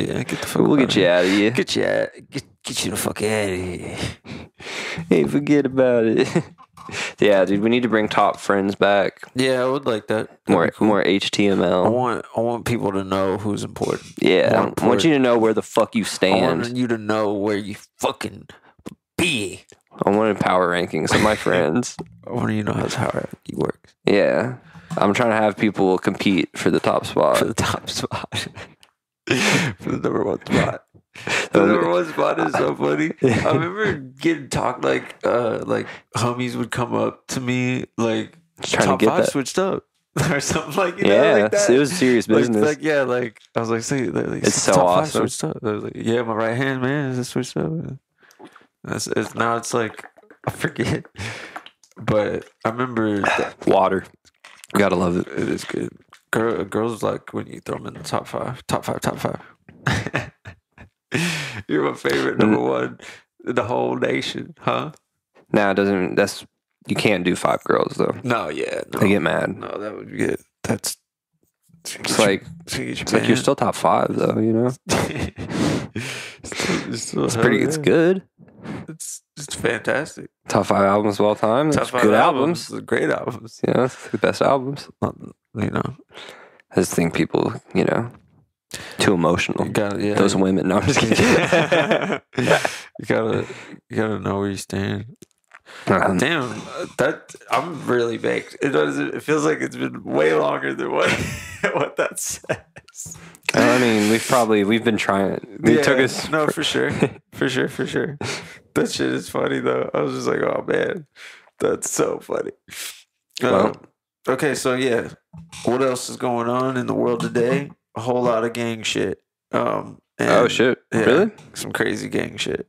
[SPEAKER 2] Yeah, get the fuck.
[SPEAKER 1] We'll get you out of here.
[SPEAKER 2] Get you out. Get get you the fuck out of here.
[SPEAKER 1] Hey, forget about it. yeah, dude, we need to bring top friends back.
[SPEAKER 2] Yeah, I would like that. That'd
[SPEAKER 1] More,
[SPEAKER 2] cool.
[SPEAKER 1] more
[SPEAKER 2] I
[SPEAKER 1] HTML.
[SPEAKER 2] want I want people to know who's important.
[SPEAKER 1] Yeah, I want you to know where the fuck you stand.
[SPEAKER 2] I want you to know where you fucking be.
[SPEAKER 1] I want to power rankings of my friends.
[SPEAKER 2] I want you to know how power hierarchy works
[SPEAKER 1] Yeah, I'm trying to have people compete for the top spot.
[SPEAKER 2] for the top spot. for the number one spot. The number one spot is so funny. I remember getting talked like uh like homies would come up to me like
[SPEAKER 1] trying
[SPEAKER 2] top
[SPEAKER 1] to get
[SPEAKER 2] five
[SPEAKER 1] that.
[SPEAKER 2] switched up or something like you know,
[SPEAKER 1] Yeah,
[SPEAKER 2] like that.
[SPEAKER 1] it was serious
[SPEAKER 2] Like-
[SPEAKER 1] business.
[SPEAKER 2] Like, yeah, like I was like, say, like, like,
[SPEAKER 1] It's so awesome.
[SPEAKER 2] switched up. I was like, yeah, my right hand man is switched up. That's it's now it's like I forget, but I remember that
[SPEAKER 1] Water, gotta love it.
[SPEAKER 2] it is good. Girl, girls like when you throw them in the top five, top five, top five. You're my favorite number one in the whole nation, huh?
[SPEAKER 1] Now it doesn't. That's you can't do five girls though.
[SPEAKER 2] No, yeah, no,
[SPEAKER 1] They get mad.
[SPEAKER 2] no, that would be good. That's
[SPEAKER 1] It's like it's like you're still top five though. You know,
[SPEAKER 2] it's,
[SPEAKER 1] it's pretty. It's good.
[SPEAKER 2] It's it's fantastic.
[SPEAKER 1] Top five albums of all time.
[SPEAKER 2] Top
[SPEAKER 1] It's
[SPEAKER 2] five
[SPEAKER 1] good albums.
[SPEAKER 2] great albums.
[SPEAKER 1] You know, it's the best albums.
[SPEAKER 2] Not- You know,
[SPEAKER 1] I just think people, you know, too emotional.
[SPEAKER 2] you gotta yeah.
[SPEAKER 1] Those women. No, I'm just kidding.
[SPEAKER 2] you gotta you gotta know where you stand.
[SPEAKER 1] Um,
[SPEAKER 2] Damn, that I'm really baked. It does. It feels like it's been way longer than what what that says.
[SPEAKER 1] I mean, we've probably we've been trying. It
[SPEAKER 2] Yeah,
[SPEAKER 1] took us.
[SPEAKER 2] no for sure, for sure, for sure. That shit is funny though. I was just like, oh man, that's so funny.
[SPEAKER 1] Well-
[SPEAKER 2] Um, okay, so yeah, what else is going on in the world today? a whole lot of gang shit. Um, and, oh
[SPEAKER 1] shit!
[SPEAKER 2] yeah.
[SPEAKER 1] Really?
[SPEAKER 2] some crazy gang shit.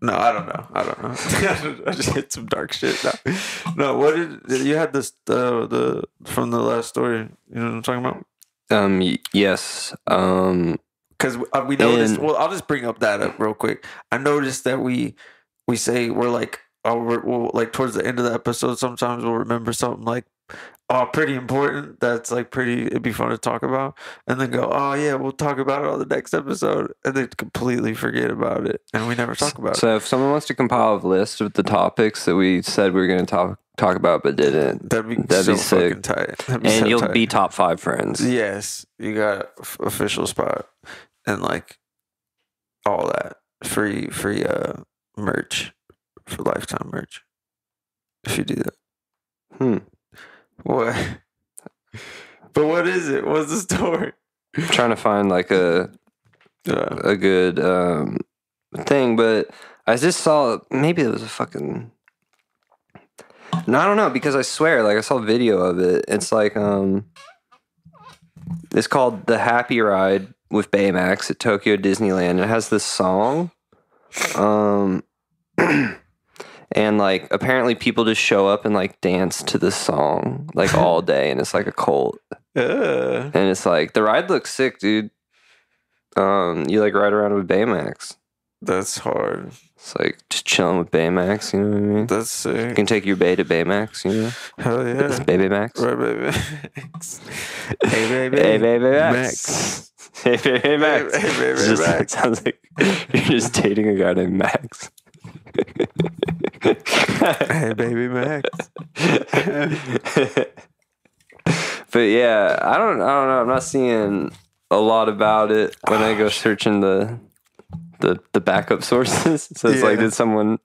[SPEAKER 2] No, I don't know. I don't know. I just hit some dark shit. No, no what did you had this uh, the from the last story? You know what I'm talking about?
[SPEAKER 1] Um. Yes. Um.
[SPEAKER 2] Because we noticed.
[SPEAKER 1] And-
[SPEAKER 2] well, I'll just bring up that up real quick. I noticed that we we say we're like oh we're, we'll, like towards the end of the episode. Sometimes we'll remember something like oh pretty important. That's like pretty. It'd be fun to talk about, and then go oh yeah we'll talk about it on the next episode, and then completely forget about it, and we never talk about it.
[SPEAKER 1] So if someone wants to compile a list of the topics that we said we were going to talk talk about but didn't,
[SPEAKER 2] That'd be
[SPEAKER 1] That'd
[SPEAKER 2] so
[SPEAKER 1] be sick.
[SPEAKER 2] fucking tight. That'd be
[SPEAKER 1] and
[SPEAKER 2] so
[SPEAKER 1] you'll
[SPEAKER 2] tight.
[SPEAKER 1] be top five friends.
[SPEAKER 2] Yes, you got f- official spot and like all that free free uh merch for lifetime merch. If you do that,
[SPEAKER 1] Hmm.
[SPEAKER 2] What? But what is it? What's the story?
[SPEAKER 1] I'm trying to find like a
[SPEAKER 2] Uh,
[SPEAKER 1] a good um thing, but I just saw maybe it was a fucking. No, I don't know because I swear, like I saw a video of it. It's like um, it's called the Happy Ride with Baymax at Tokyo Disneyland. It has this song, um, and like apparently people just show up and like dance to this song like all day, and it's like a cult.
[SPEAKER 2] uh,
[SPEAKER 1] And it's like the ride looks sick, dude. Um, you like ride around with Baymax.
[SPEAKER 2] that's hard.
[SPEAKER 1] It's like just chilling with Baymax, you know what I mean?
[SPEAKER 2] That's sick You
[SPEAKER 1] can take your bay to Baymax, you know?
[SPEAKER 2] Hell
[SPEAKER 1] It's
[SPEAKER 2] yeah.
[SPEAKER 1] Baby Max.
[SPEAKER 2] Right, baby. hey, baby.
[SPEAKER 1] Hey, baby Max.
[SPEAKER 2] Max.
[SPEAKER 1] Hey, baby Max.
[SPEAKER 2] Hey, baby
[SPEAKER 1] It's just-
[SPEAKER 2] Max.
[SPEAKER 1] It sounds like you're just dating a guy named Max.
[SPEAKER 2] Hey, baby Max.
[SPEAKER 1] but yeah, I don't, I don't know. I'm not seeing a lot about it when I go searching the the the backup sources. So it's like, did someone?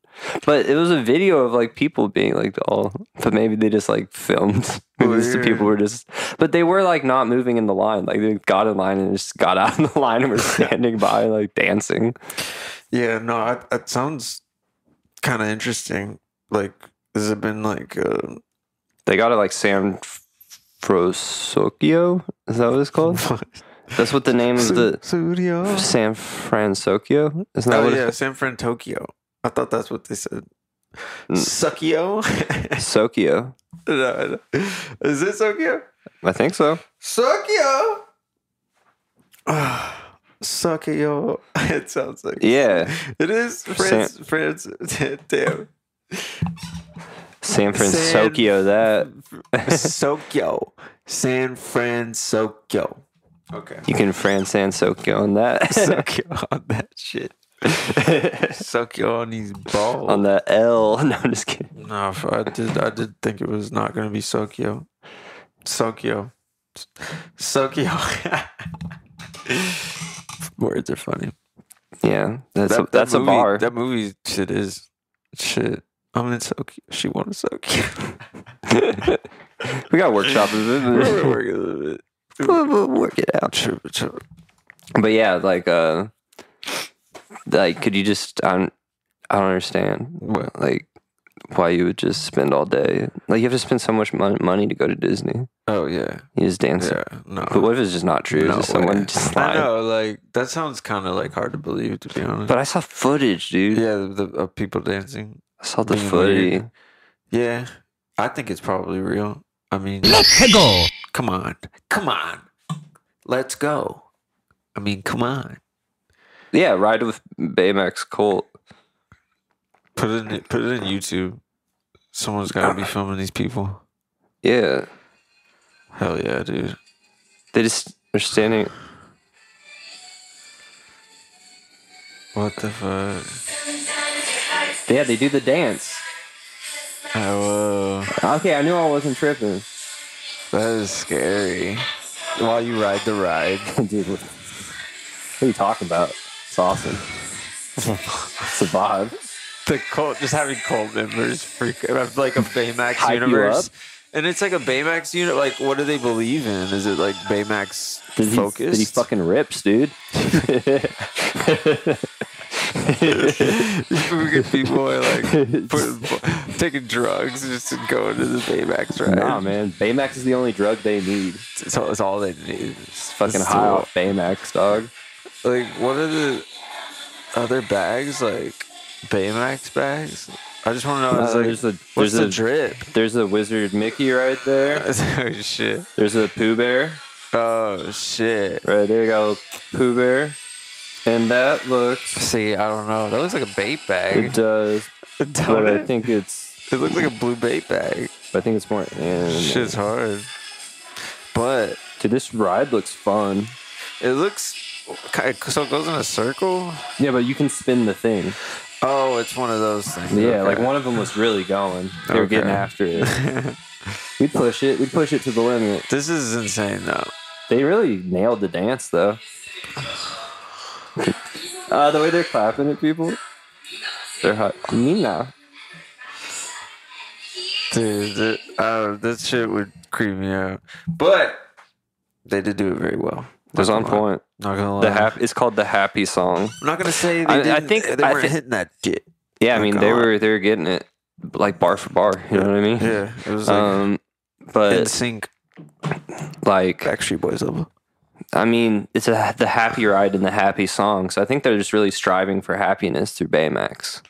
[SPEAKER 1] But it was a video of like people being like all. But maybe they just like filmed. Maybe just the people were just. But they were like not moving in the line. Like they got in line and just got out in the line and were standing by like dancing.
[SPEAKER 2] Yeah, no, it, it sounds kind of interesting. Like, has it been like, uh,
[SPEAKER 1] They got it like San Frosokio. Is that what it's called? That's what the name of the
[SPEAKER 2] studio?
[SPEAKER 1] San Fransokyo. Isn't that
[SPEAKER 2] Oh
[SPEAKER 1] what
[SPEAKER 2] yeah,
[SPEAKER 1] it's
[SPEAKER 2] San Fran, Tokyo. I thought that's what they said. Suckio?
[SPEAKER 1] Sokyo.
[SPEAKER 2] No, no. Is it Sokyo?
[SPEAKER 1] I think so.
[SPEAKER 2] Sokyo. Suckio. It sounds like
[SPEAKER 1] Yeah.
[SPEAKER 2] It is France. France. Damn.
[SPEAKER 1] San Fransokyo, that.
[SPEAKER 2] Sokyo. San Francisco. Okay.
[SPEAKER 1] You can Fran Sokyo on that.
[SPEAKER 2] Sokyo on that shit. Sokyo on these balls.
[SPEAKER 1] on that L. No, I'm just kidding.
[SPEAKER 2] No, I did. I did think it was not going to be Sokyo. Sokyo. Sokyo. Words are funny.
[SPEAKER 1] Yeah. That's,
[SPEAKER 2] That-
[SPEAKER 1] a,
[SPEAKER 2] that
[SPEAKER 1] that's
[SPEAKER 2] movie-
[SPEAKER 1] a bar.
[SPEAKER 2] That movie shit is shit. I'm in Sokyo. She wanted Sokyo.
[SPEAKER 1] we got a workshop of
[SPEAKER 2] We're
[SPEAKER 1] it.
[SPEAKER 2] working a little bit.
[SPEAKER 1] We'll, we'll work it out.
[SPEAKER 2] True, true.
[SPEAKER 1] But yeah, like, uh, like, could you just, I don't, I don't understand.
[SPEAKER 2] What?
[SPEAKER 1] Like, why you would just spend all day. Like, you have to spend so much mon- money to go to Disney.
[SPEAKER 2] Oh yeah,
[SPEAKER 1] You just dance.
[SPEAKER 2] yeah. No,
[SPEAKER 1] But what if it's just not true?
[SPEAKER 2] No
[SPEAKER 1] just someone
[SPEAKER 2] way.
[SPEAKER 1] just
[SPEAKER 2] I know, like that sounds kind of like hard to believe, to be honest.
[SPEAKER 1] But I saw footage, dude.
[SPEAKER 2] yeah, the, the of people dancing.
[SPEAKER 1] I saw the footage.
[SPEAKER 2] weird. Yeah, I think it's probably real. I mean,
[SPEAKER 3] Let's go.
[SPEAKER 2] come on, come on, let's go. I mean, come on.
[SPEAKER 1] Yeah, ride with Baymax Colt.
[SPEAKER 2] Put it in, put it in YouTube. Someone's got to be uh-huh. filming these people.
[SPEAKER 1] Yeah,
[SPEAKER 2] Hell yeah, dude.
[SPEAKER 1] they just they're standing.
[SPEAKER 2] What the fuck?
[SPEAKER 1] Yeah, they do the dance.
[SPEAKER 2] Oh, whoa.
[SPEAKER 1] Okay, I knew I wasn't tripping.
[SPEAKER 2] that is scary. While you ride the ride.
[SPEAKER 1] Dude, what, what are you talking about? It's awesome. it's a vibe.
[SPEAKER 2] The cult just having cult members freak like a Baymax
[SPEAKER 1] Hype you
[SPEAKER 2] universe.
[SPEAKER 1] up?
[SPEAKER 2] And it's like a Baymax unit. Like, what do they believe in? Is it like Baymax
[SPEAKER 1] Did he,
[SPEAKER 2] focused?
[SPEAKER 1] did he fucking rips, dude?
[SPEAKER 2] people are like taking drugs just to go into the Baymax ride.
[SPEAKER 1] Nah, man. Baymax is the only drug they need.
[SPEAKER 2] It's, all, it's all they need.
[SPEAKER 1] It's fucking
[SPEAKER 2] It's
[SPEAKER 1] high
[SPEAKER 2] still-
[SPEAKER 1] off Baymax, dog.
[SPEAKER 2] Like, what are the other bags? Like Baymax bags? I just want to know.
[SPEAKER 1] Uh,
[SPEAKER 2] like,
[SPEAKER 1] there's a
[SPEAKER 2] what's
[SPEAKER 1] there's
[SPEAKER 2] the
[SPEAKER 1] a
[SPEAKER 2] drip?
[SPEAKER 1] there's a wizard Mickey right there.
[SPEAKER 2] oh shit!
[SPEAKER 1] There's a Pooh Bear
[SPEAKER 2] Oh shit!
[SPEAKER 1] right there. You got a Pooh Bear, and that looks.
[SPEAKER 2] See, I don't know. That looks like a bait bag.
[SPEAKER 1] It does,
[SPEAKER 2] Don't
[SPEAKER 1] but I think it's.
[SPEAKER 2] It looks like a blue bait bag.
[SPEAKER 1] I think it's more. Yeah,
[SPEAKER 2] Shit's hard. But
[SPEAKER 1] Dude, this ride looks fun.
[SPEAKER 2] it looks so it goes in a circle.
[SPEAKER 1] Yeah, but you can spin the thing.
[SPEAKER 2] Oh, it's one of those things.
[SPEAKER 1] Yeah, like one of them was really going. They were getting after it. We'd push it. We'd push it to the limit.
[SPEAKER 2] This is insane though.
[SPEAKER 1] They really nailed the dance, though. uh, the way they're clapping at people, they're hot. Nina.
[SPEAKER 2] Dude, that, uh, that shit would creep me out. But they did do it very well.
[SPEAKER 1] It was on
[SPEAKER 2] lie.
[SPEAKER 1] point.
[SPEAKER 2] Not gonna lie.
[SPEAKER 1] The happy. It's called the happy song.
[SPEAKER 2] I'm not gonna say they
[SPEAKER 1] I-
[SPEAKER 2] didn't, I
[SPEAKER 1] think-
[SPEAKER 2] they weren't
[SPEAKER 1] thi-
[SPEAKER 2] hitting that shit.
[SPEAKER 1] Yeah, I mean they
[SPEAKER 2] lie.
[SPEAKER 1] were they were getting it like bar for bar. You know what I mean?
[SPEAKER 2] Yeah, it was like
[SPEAKER 1] Um,
[SPEAKER 2] in
[SPEAKER 1] but
[SPEAKER 2] sync.
[SPEAKER 1] like
[SPEAKER 2] Backstreet Boys level.
[SPEAKER 1] I mean, it's a the happy ride and the happy song. So I think they're just really striving for happiness through Baymax.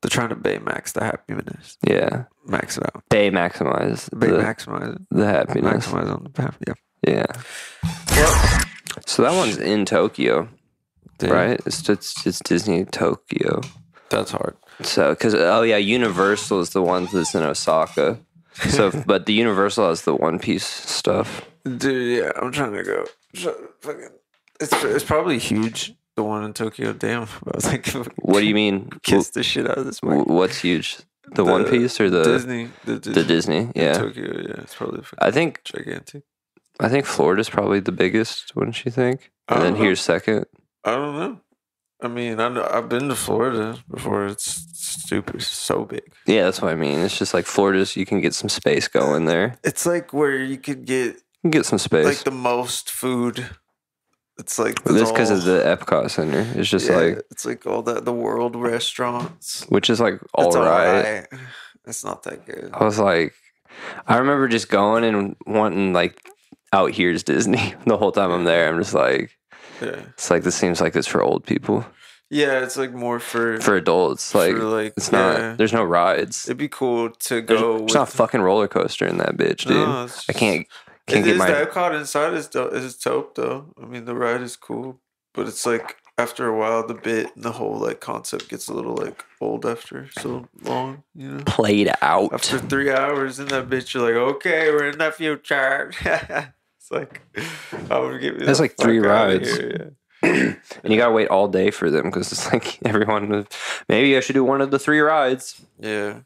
[SPEAKER 2] They're trying to Baymax the happiness.
[SPEAKER 1] Yeah,
[SPEAKER 2] Max it out.
[SPEAKER 1] Bay maximize
[SPEAKER 2] Bay
[SPEAKER 1] the,
[SPEAKER 2] maximize
[SPEAKER 1] the happiness.
[SPEAKER 2] Maximize on the happy. Yeah.
[SPEAKER 1] Yeah. So that one's in Tokyo,
[SPEAKER 2] Dude,
[SPEAKER 1] right? It's it's, it's Disney Tokyo.
[SPEAKER 2] That's hard.
[SPEAKER 1] So because oh yeah, Universal is the one that's in Osaka. So but the Universal has the One Piece stuff.
[SPEAKER 2] Dude, yeah, I'm trying to go. Fucking, it's it's probably huge. The one in Tokyo. Damn, I was like,
[SPEAKER 1] What do you mean?
[SPEAKER 2] kiss the shit out of this mic.
[SPEAKER 1] What's huge? The, One Piece or the
[SPEAKER 2] Disney? The Disney.
[SPEAKER 1] the Disney? Yeah,
[SPEAKER 2] Tokyo. Yeah, it's probably
[SPEAKER 1] I think
[SPEAKER 2] gigantic.
[SPEAKER 1] I think Florida's probably the biggest. Wouldn't you think? And then
[SPEAKER 2] know.
[SPEAKER 1] here's second.
[SPEAKER 2] I don't know. I mean, I know, I've been to Florida before. It's stupid, so big.
[SPEAKER 1] Yeah, that's what I mean. It's just like Florida's. You can get some space going there.
[SPEAKER 2] It's like where you could get
[SPEAKER 1] You get some space.
[SPEAKER 2] like the most food. It's like
[SPEAKER 1] that's because of the Epcot Center. It's just
[SPEAKER 2] yeah,
[SPEAKER 1] like,
[SPEAKER 2] it's like all that the world restaurants.
[SPEAKER 1] which is like all
[SPEAKER 2] it's
[SPEAKER 1] right.
[SPEAKER 2] It's not that good.
[SPEAKER 1] I was like, I remember just going and wanting like, out here's Disney the whole time I'm there. I'm just like,
[SPEAKER 2] Yeah,
[SPEAKER 1] it's like this seems like it's for old people.
[SPEAKER 2] yeah. It's like more for
[SPEAKER 1] For adults, like
[SPEAKER 2] for, like
[SPEAKER 1] it's
[SPEAKER 2] yeah.
[SPEAKER 1] not. There's no rides.
[SPEAKER 2] It'd be cool to go.
[SPEAKER 1] there's not a fucking roller coaster in that bitch, dude.
[SPEAKER 2] No, it's
[SPEAKER 1] I can't can't get
[SPEAKER 2] is
[SPEAKER 1] my.
[SPEAKER 2] the Epcot inside is dope. Is dope though. I mean, the ride is cool, but it's like after a while, the bit and the whole like concept gets a little like old after so long. You know,
[SPEAKER 1] Played out.
[SPEAKER 2] after three hours in that bitch, you're like, okay, we're in the future. like I would give.
[SPEAKER 1] That's like three rides.
[SPEAKER 2] here, yeah.
[SPEAKER 1] and you gotta wait all day for them because it's like everyone. Maybe I should do one of the three rides.
[SPEAKER 2] Yeah,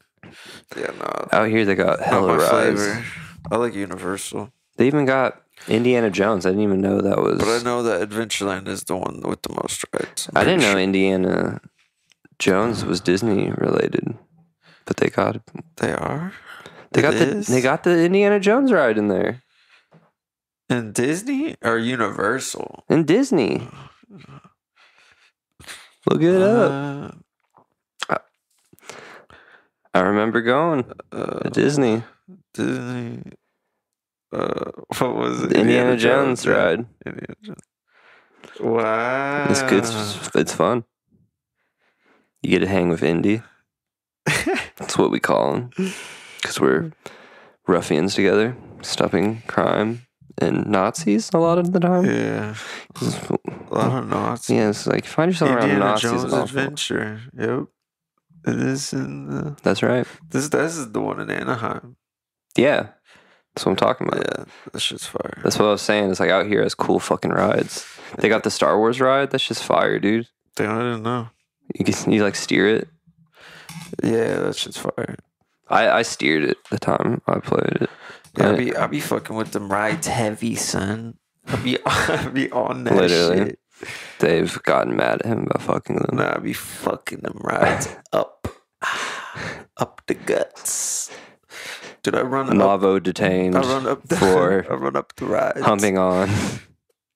[SPEAKER 2] yeah, no.
[SPEAKER 1] Out here, they got
[SPEAKER 2] Not
[SPEAKER 1] hella rides.
[SPEAKER 2] flavor. I like Universal,
[SPEAKER 1] They even got Indiana Jones. I didn't even know that was.
[SPEAKER 2] but I know that Adventureland is the one with the most rides. I'm
[SPEAKER 1] I didn't
[SPEAKER 2] pretty
[SPEAKER 1] know Indiana Jones was Disney related, but they got
[SPEAKER 2] they are.
[SPEAKER 1] they
[SPEAKER 2] It
[SPEAKER 1] got the they got the Indiana Jones ride in there
[SPEAKER 2] in Disney or Universal.
[SPEAKER 1] in Disney. Look it up.
[SPEAKER 2] Uh,
[SPEAKER 1] I remember going
[SPEAKER 2] uh,
[SPEAKER 1] to Disney,
[SPEAKER 2] Disney. Uh, what was it?
[SPEAKER 1] the Indiana Jones
[SPEAKER 2] yeah.
[SPEAKER 1] ride.
[SPEAKER 2] Indiana Jones. Wow.
[SPEAKER 1] It's good. It's, it's fun. You get to hang with Indy. That's what we call them. Because we're ruffians together, stopping crime and Nazis a lot of the time.
[SPEAKER 2] yeah. A lot of Nazis.
[SPEAKER 1] Yeah, it's like find yourself around
[SPEAKER 2] Indiana
[SPEAKER 1] Nazis.
[SPEAKER 2] Jones. Adventure. Yep. It is in the
[SPEAKER 1] That's right.
[SPEAKER 2] this. This is the one in Anaheim.
[SPEAKER 1] Yeah, that's what I'm talking about.
[SPEAKER 2] Yeah, that shit's fire.
[SPEAKER 1] That's what I was saying. It's like out here has cool fucking rides. They got the Star Wars ride. That's just fire, dude.
[SPEAKER 2] Damn, I didn't know.
[SPEAKER 1] You can you like steer it.
[SPEAKER 2] Yeah, that shit's fire.
[SPEAKER 1] I I steered it the time I played it.
[SPEAKER 2] Yeah,
[SPEAKER 1] I'll
[SPEAKER 2] be I'll be fucking with them rides heavy, son. I'll be I'll be on that
[SPEAKER 1] Literally.
[SPEAKER 2] shit.
[SPEAKER 1] They've gotten mad at him about fucking them.
[SPEAKER 2] Nah, I be fucking them rides up, up the guts. Did I run up?
[SPEAKER 1] Mavo detained
[SPEAKER 2] I run up the,
[SPEAKER 1] for
[SPEAKER 2] I run up the rides.
[SPEAKER 1] humping on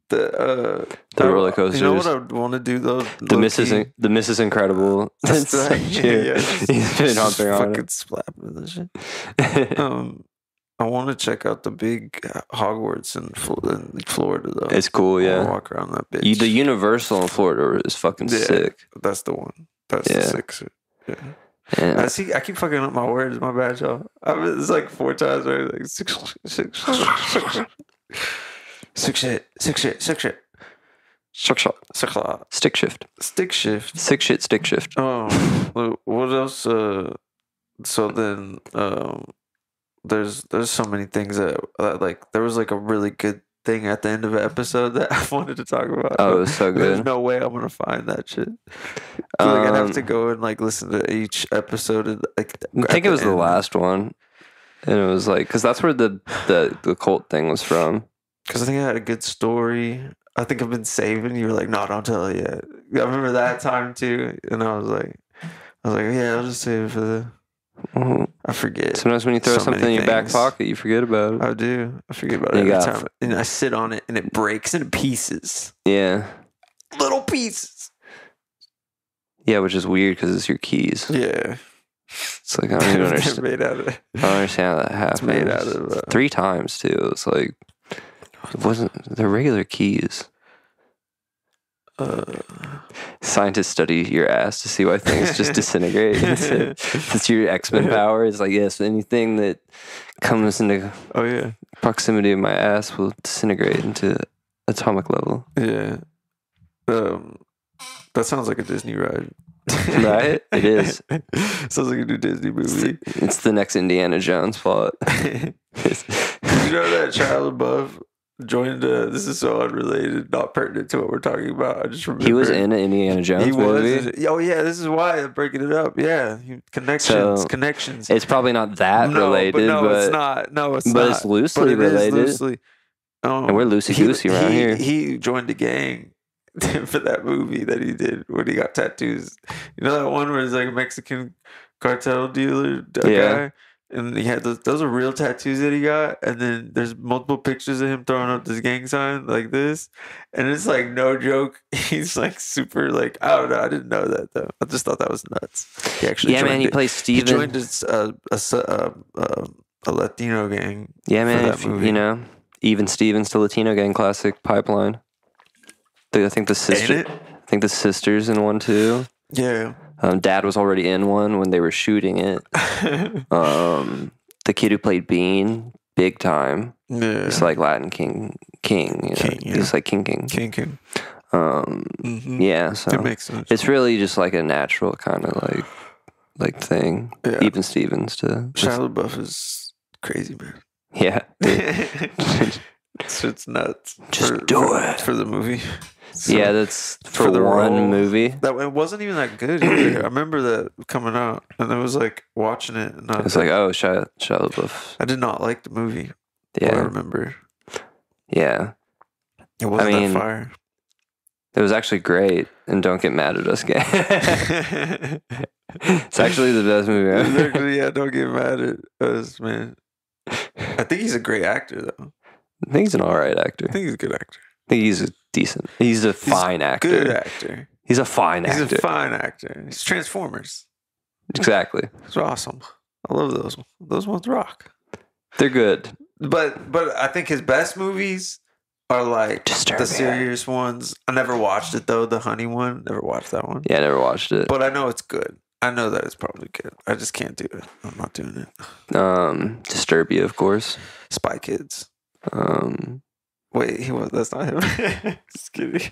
[SPEAKER 2] The uh,
[SPEAKER 1] The
[SPEAKER 2] I-
[SPEAKER 1] roller
[SPEAKER 2] You know what. I would want to do though?
[SPEAKER 1] The Mrs. In- the Mrs. Incredible.
[SPEAKER 2] That's right. Yeah, yeah.
[SPEAKER 1] He's been hopping on
[SPEAKER 2] fucking slapping this shit. Um, I want to check out the big uh, Hogwarts in, in Florida though.
[SPEAKER 1] it's cool,
[SPEAKER 2] I
[SPEAKER 1] yeah.
[SPEAKER 2] walk around that bitch.
[SPEAKER 1] The Universal in Florida is fucking
[SPEAKER 2] Yeah.
[SPEAKER 1] sick.
[SPEAKER 2] That's the one. That's
[SPEAKER 1] Yeah.
[SPEAKER 2] the six. Yeah.
[SPEAKER 1] And
[SPEAKER 2] I see. I keep fucking up my words. My bad, y'all. I mean, it's like four times. Right? Like six, six, six, six shit, six shit, six shit,
[SPEAKER 1] Stick shot.
[SPEAKER 2] six lot.
[SPEAKER 1] Stick shift.
[SPEAKER 2] Stick shift.
[SPEAKER 1] Sick shit, stick shift.
[SPEAKER 2] Oh, what else? Uh, so then, um, there's there's so many things that, that like there was like a really good thing at the end of an episode that I wanted to talk about.
[SPEAKER 1] Oh, it was so good.
[SPEAKER 2] There's no way I'm gonna find that shit. I feel like I'd have to
[SPEAKER 1] Um,
[SPEAKER 2] go and like listen to each episode. And, like,
[SPEAKER 1] I think it was the last one. And it was like, because that's where the, the, the cult thing was from.
[SPEAKER 2] because I think I had a good story. I think I've been saving. You were like, "No, don't tell it yet." I remember that time too, and I was like, "I was like, yeah, I'll just save it for the."
[SPEAKER 1] Mhm.
[SPEAKER 2] I forget.
[SPEAKER 1] Sometimes when you throw
[SPEAKER 2] So
[SPEAKER 1] something in your back pocket, you forget about it.
[SPEAKER 2] I do. I forget about
[SPEAKER 1] You
[SPEAKER 2] it every time, and I sit on it, and it breaks into pieces,
[SPEAKER 1] Yeah.
[SPEAKER 2] little pieces.
[SPEAKER 1] Yeah, which is weird because it's your keys.
[SPEAKER 2] Yeah,
[SPEAKER 1] It's like, I don't even understand.
[SPEAKER 2] made out of.
[SPEAKER 1] I don't understand how that happened.
[SPEAKER 2] It's made out of. Uh,
[SPEAKER 1] Three times, too. It's like, it wasn't, they're regular keys.
[SPEAKER 2] Uh,
[SPEAKER 1] Scientists study your ass to see why things just disintegrate. It's your X Men power. It's like, yes, anything that comes into
[SPEAKER 2] oh yeah,
[SPEAKER 1] proximity of my ass will disintegrate into atomic level.
[SPEAKER 2] yeah. Um, that sounds like a Disney ride.
[SPEAKER 1] Right? It is.
[SPEAKER 2] sounds like a new Disney movie.
[SPEAKER 1] It's the next Indiana Jones plot.
[SPEAKER 2] You know that Shia LaBeouf joined? Uh, this is so unrelated, not pertinent to what we're talking about. I just remember
[SPEAKER 1] he was in an Indiana Jones
[SPEAKER 2] He was. movie. Oh yeah, this is why I'm breaking it up. Yeah, connections,
[SPEAKER 1] So,
[SPEAKER 2] connections.
[SPEAKER 1] It's probably not that
[SPEAKER 2] no,
[SPEAKER 1] related,
[SPEAKER 2] but no,
[SPEAKER 1] but,
[SPEAKER 2] it's not. No, it's
[SPEAKER 1] but
[SPEAKER 2] not.
[SPEAKER 1] it's loosely
[SPEAKER 2] but it
[SPEAKER 1] related.
[SPEAKER 2] loosely. Um,
[SPEAKER 1] And we're loosey goosey
[SPEAKER 2] he,
[SPEAKER 1] around
[SPEAKER 2] he-
[SPEAKER 1] here.
[SPEAKER 2] He joined a gang for that movie that he did when he got tattoos. You know that one where he's like a Mexican cartel dealer
[SPEAKER 1] Yeah.
[SPEAKER 2] guy, and he had those. Those are real tattoos that he got, and then there's multiple pictures of him throwing up this gang sign like this, and it's like no joke. He's like super like I don't know. I didn't know that though. I just thought that was nuts. He actually
[SPEAKER 1] yeah, man, he
[SPEAKER 2] it.
[SPEAKER 1] plays
[SPEAKER 2] He joined
[SPEAKER 1] Steven.
[SPEAKER 2] Uh, a, a, a, a, a, a Latino gang.
[SPEAKER 1] Yeah, man, if, you- know, even Stevens to Latino gang classic pipeline. I think the sister. I think the sisters in one too.
[SPEAKER 2] Yeah.
[SPEAKER 1] Um, Dad was already in one when they were shooting it. Um, the kid who played Bean, big time.
[SPEAKER 2] yeah.
[SPEAKER 1] He's like Latin King, King. You know?
[SPEAKER 2] King, yeah.
[SPEAKER 1] He's like King King.
[SPEAKER 2] King King.
[SPEAKER 1] Um,
[SPEAKER 2] Mm-hmm.
[SPEAKER 1] yeah, so
[SPEAKER 2] It makes sense.
[SPEAKER 1] it's really just like a natural kind of like like thing.
[SPEAKER 2] Yeah.
[SPEAKER 1] Even Stevens to
[SPEAKER 2] Shia LaBeouf is crazy, man.
[SPEAKER 1] yeah.
[SPEAKER 2] it's, it's nuts.
[SPEAKER 1] Just
[SPEAKER 2] for,
[SPEAKER 1] do
[SPEAKER 2] for-
[SPEAKER 1] it.
[SPEAKER 2] for the movie. So,
[SPEAKER 1] yeah, that's for,
[SPEAKER 2] for the
[SPEAKER 1] one
[SPEAKER 2] role.
[SPEAKER 1] movie.
[SPEAKER 2] that it wasn't even that good either. I remember that coming out, and I was like watching it, and I was
[SPEAKER 1] like oh, Shia, Shia LaBeouf.
[SPEAKER 2] I did not like the movie.
[SPEAKER 1] Yeah, I
[SPEAKER 2] remember
[SPEAKER 1] yeah.
[SPEAKER 2] it wasn't
[SPEAKER 1] mean,
[SPEAKER 2] that fire.
[SPEAKER 1] It was actually great, and don't get mad at us, guys. it's actually the best movie ever.
[SPEAKER 2] Yeah, don't get mad at us, man. I think he's a great actor, though.
[SPEAKER 1] I think he's an all right actor.
[SPEAKER 2] I
[SPEAKER 1] I
[SPEAKER 2] think he's a good actor.
[SPEAKER 1] Think he's a decent. He's a fine actor.
[SPEAKER 2] Good actor.
[SPEAKER 1] He's a fine
[SPEAKER 2] He's
[SPEAKER 1] actor.
[SPEAKER 2] a fine actor. He's Transformers.
[SPEAKER 1] exactly.
[SPEAKER 2] It's awesome. I love those. Those ones rock.
[SPEAKER 1] They're good.
[SPEAKER 2] But but I think his best movies are like the serious ones. I never watched it though. The Honey one. Never watched that one.
[SPEAKER 1] Yeah, I never watched it.
[SPEAKER 2] But I know it's good. I know that it's probably good. I just can't do it. I'm not doing it.
[SPEAKER 1] Um, Disturbia, of course.
[SPEAKER 2] Spy Kids.
[SPEAKER 1] Um,
[SPEAKER 2] Wait, he was. That's not him. just kidding.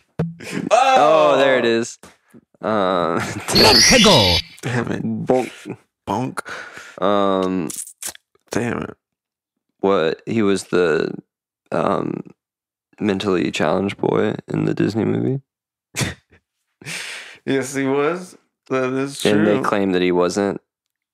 [SPEAKER 1] oh, there it is. Um,
[SPEAKER 2] Damn it,
[SPEAKER 1] bonk.
[SPEAKER 2] bonk.
[SPEAKER 1] um,
[SPEAKER 2] Damn it.
[SPEAKER 1] what he was the um mentally challenged boy in the Disney movie,
[SPEAKER 2] Yes, he was. That is true.
[SPEAKER 1] and they claim that he wasn't.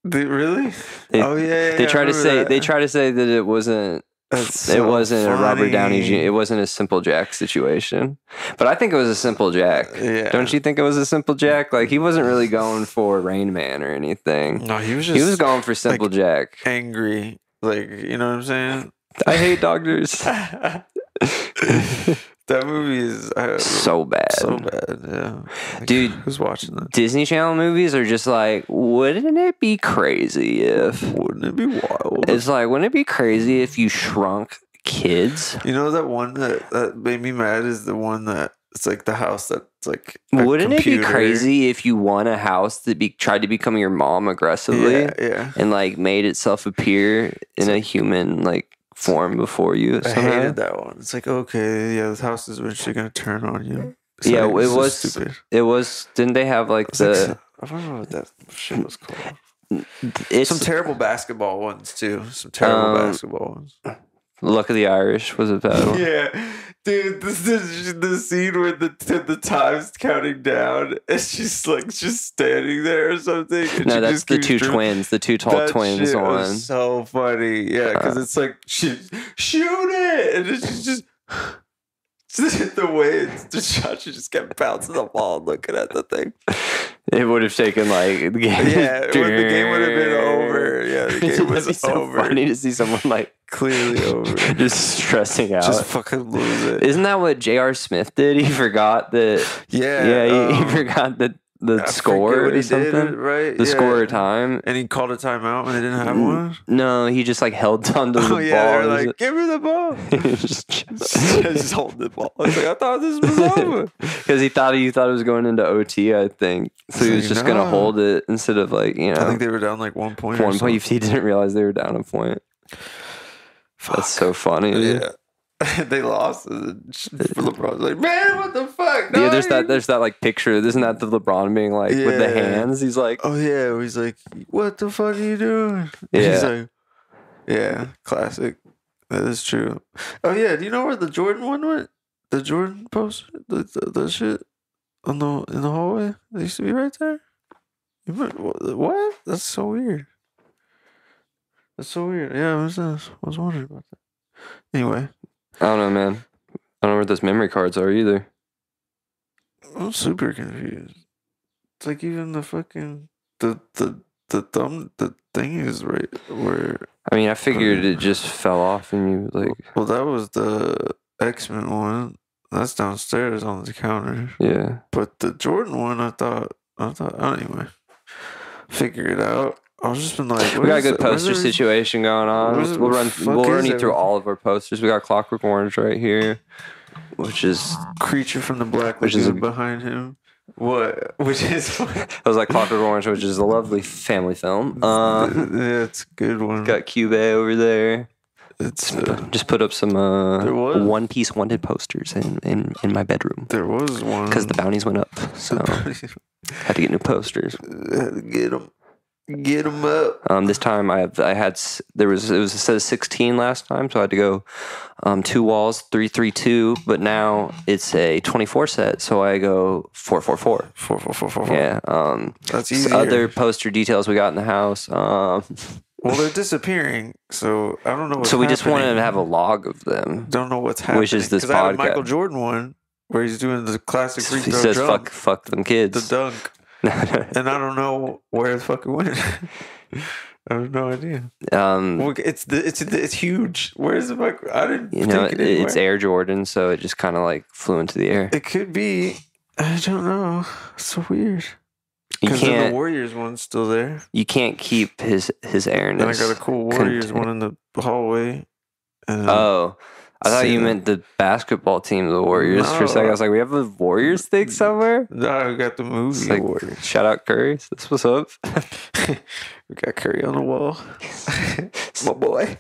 [SPEAKER 2] They- really?
[SPEAKER 1] They-
[SPEAKER 2] oh yeah. yeah,
[SPEAKER 1] They
[SPEAKER 2] I
[SPEAKER 1] try to say
[SPEAKER 2] that.
[SPEAKER 1] they try to say that it wasn't
[SPEAKER 2] That's
[SPEAKER 1] it wasn't a Robert Downey Jr. It wasn't a Simple Jack situation, but I think it was a Simple Jack.
[SPEAKER 2] Yeah.
[SPEAKER 1] Don't you think it was a Simple Jack? Like he wasn't really going for Rain Man or anything.
[SPEAKER 2] No, he was just
[SPEAKER 1] He was going for Simple Jack.
[SPEAKER 2] angry. Like you know what I'm saying?
[SPEAKER 1] I hate doctors.
[SPEAKER 2] That movie is uh,
[SPEAKER 1] So bad.
[SPEAKER 2] so bad. Yeah, Like,
[SPEAKER 1] Dude.
[SPEAKER 2] who's watching that?
[SPEAKER 1] Disney Channel movies are just like, wouldn't it be crazy if?
[SPEAKER 2] Wouldn't it be wild?
[SPEAKER 1] It's like, wouldn't it be crazy if you shrunk kids?
[SPEAKER 2] you know that one that that made me mad is the one that it's like the house that's like.
[SPEAKER 1] Wouldn't it be crazy if you won a house that be tried to become your mom aggressively
[SPEAKER 2] Yeah, yeah.
[SPEAKER 1] and like made itself appear in a human like form before you?
[SPEAKER 2] I hated that one. It's like okay, yeah, this house is eventually gonna turn on you. It's
[SPEAKER 1] Yeah, it
[SPEAKER 2] so
[SPEAKER 1] was-
[SPEAKER 2] stupid.
[SPEAKER 1] It was. Didn't they have like
[SPEAKER 2] It's like
[SPEAKER 1] the?
[SPEAKER 2] I don't know what that shit was called.
[SPEAKER 1] It's
[SPEAKER 2] Some terrible basketball ones too. Some terrible
[SPEAKER 1] Um,
[SPEAKER 2] basketball ones.
[SPEAKER 1] Luck of the Irish was a bad one.
[SPEAKER 2] Yeah, dude, this is the scene where the the time's counting down, and she's like just standing there or something. and
[SPEAKER 1] No, that's the two twins, the two tall
[SPEAKER 2] That
[SPEAKER 1] twins
[SPEAKER 2] shit
[SPEAKER 1] one.
[SPEAKER 2] was so funny, yeah, because
[SPEAKER 1] Uh,
[SPEAKER 2] it's like she shoot it, and it's just. just the way it's the shot, she just kept bouncing the ball, and looking at the thing.
[SPEAKER 1] It would have taken like the game.
[SPEAKER 2] Yeah, the game would have been over. Yeah, the game was
[SPEAKER 1] so
[SPEAKER 2] over.
[SPEAKER 1] funny to see someone like
[SPEAKER 2] Clearly over.
[SPEAKER 1] just stressing out.
[SPEAKER 2] Just fucking lose it.
[SPEAKER 1] Isn't that what J.R. Smith did? He forgot that.
[SPEAKER 2] yeah,
[SPEAKER 1] Yeah, he, he
[SPEAKER 2] um,
[SPEAKER 1] forgot the the
[SPEAKER 2] I
[SPEAKER 1] score or
[SPEAKER 2] he
[SPEAKER 1] something.
[SPEAKER 2] did, right?
[SPEAKER 1] The
[SPEAKER 2] yeah.
[SPEAKER 1] score or time.
[SPEAKER 2] and he called a timeout when they didn't have one.
[SPEAKER 1] No, he just like held onto oh, the
[SPEAKER 2] Oh yeah,
[SPEAKER 1] ball.
[SPEAKER 2] like, give me the ball.
[SPEAKER 1] just
[SPEAKER 2] just hold the ball. I was like, I thought this was over.
[SPEAKER 1] because he thought he thought it was going into OT. I think so. He was
[SPEAKER 2] Like,
[SPEAKER 1] just gonna hold it instead of like you know
[SPEAKER 2] I think they were down like one point. or
[SPEAKER 1] one point. He didn't realize they were down a point.
[SPEAKER 2] Fuck.
[SPEAKER 1] That's so funny.
[SPEAKER 2] yeah. they lost. LeBron's like, man, what the fuck?
[SPEAKER 1] Yeah, there's that. There's that like picture. Isn't that the LeBron being like with the hands? He's like,
[SPEAKER 2] Oh yeah, he's like, "What the fuck are you doing?"
[SPEAKER 1] Yeah.
[SPEAKER 2] He's like, "Yeah, classic. That is true." Oh yeah, do you know where the Jordan one went? The Jordan poster, the the, the shit on the in the hallway. They used to be right there. What? That's so weird. That's so weird. Yeah, I was I was wondering about that. Anyway,
[SPEAKER 1] I don't know, man. I don't know where those memory cards are either.
[SPEAKER 2] I'm super confused. It's like even the fucking the the the thumb the thing is right where
[SPEAKER 1] I mean, I figured it just fell off and you like,
[SPEAKER 2] Well, that was the X Men one. That's downstairs on the counter.
[SPEAKER 1] yeah.
[SPEAKER 2] But the Jordan one, I thought, I thought, anyway, figure it out. I was just been like,
[SPEAKER 1] We got a good poster
[SPEAKER 2] the-
[SPEAKER 1] situation going on. We'll run. We'll run you through all of our posters. We got Clockwork Orange right here, which is
[SPEAKER 2] creature from the Black
[SPEAKER 1] Which is a-
[SPEAKER 2] behind him. What? Which is
[SPEAKER 1] it was like Clockwork Orange, which is a lovely family film. Uh,
[SPEAKER 2] yeah, it's a good one.
[SPEAKER 1] got Cube over there.
[SPEAKER 2] It's uh,
[SPEAKER 1] Just put up some uh,
[SPEAKER 2] There
[SPEAKER 1] One Piece wanted posters in, in, in my bedroom
[SPEAKER 2] there was one
[SPEAKER 1] because the bounties went up. So had to get new posters.
[SPEAKER 2] get them, get them up.
[SPEAKER 1] Um, this time I have I had there was it was a set of sixteen last time, so I had to go um, two walls three three two. But now it's a twenty four set, so I go four four four.
[SPEAKER 2] Four, four, four, four, four.
[SPEAKER 1] Yeah. Um,
[SPEAKER 2] that's
[SPEAKER 1] s-
[SPEAKER 2] easy.
[SPEAKER 1] other poster details we got in the house. Um,
[SPEAKER 2] Well, they're disappearing, so I don't know. What's
[SPEAKER 1] so we just wanted to have a log of them.
[SPEAKER 2] Don't know what's happening.
[SPEAKER 1] Which is this
[SPEAKER 2] 'Cause I have a. Michael Jordan one where he's doing the classic free
[SPEAKER 1] He says
[SPEAKER 2] jump,
[SPEAKER 1] fuck fuck them kids."
[SPEAKER 2] the dunk, and I don't know where the fuck it went. I have no idea.
[SPEAKER 1] um,
[SPEAKER 2] Well, it's the, it's it's huge. Where's the fuck? I didn't.
[SPEAKER 1] you know, it,
[SPEAKER 2] it
[SPEAKER 1] it's. Air Jordan, so it just kind of like flew into the air.
[SPEAKER 2] It could be. I don't know. It's so weird.
[SPEAKER 1] You
[SPEAKER 2] Because then the
[SPEAKER 1] can't
[SPEAKER 2] Warriors one's still there,
[SPEAKER 1] you can't keep his his
[SPEAKER 2] and I got a cool Warriors
[SPEAKER 1] do
[SPEAKER 2] one in the hallway. And
[SPEAKER 1] Oh, I thought you meant the basketball team, the Warriors. For a second, I was like, we have a Warriors thing somewhere.
[SPEAKER 2] no, we got the movie
[SPEAKER 1] It's like,
[SPEAKER 2] Warriors.
[SPEAKER 1] shout out Curry. That's what's up.
[SPEAKER 2] we got Curry on the wall. My boy.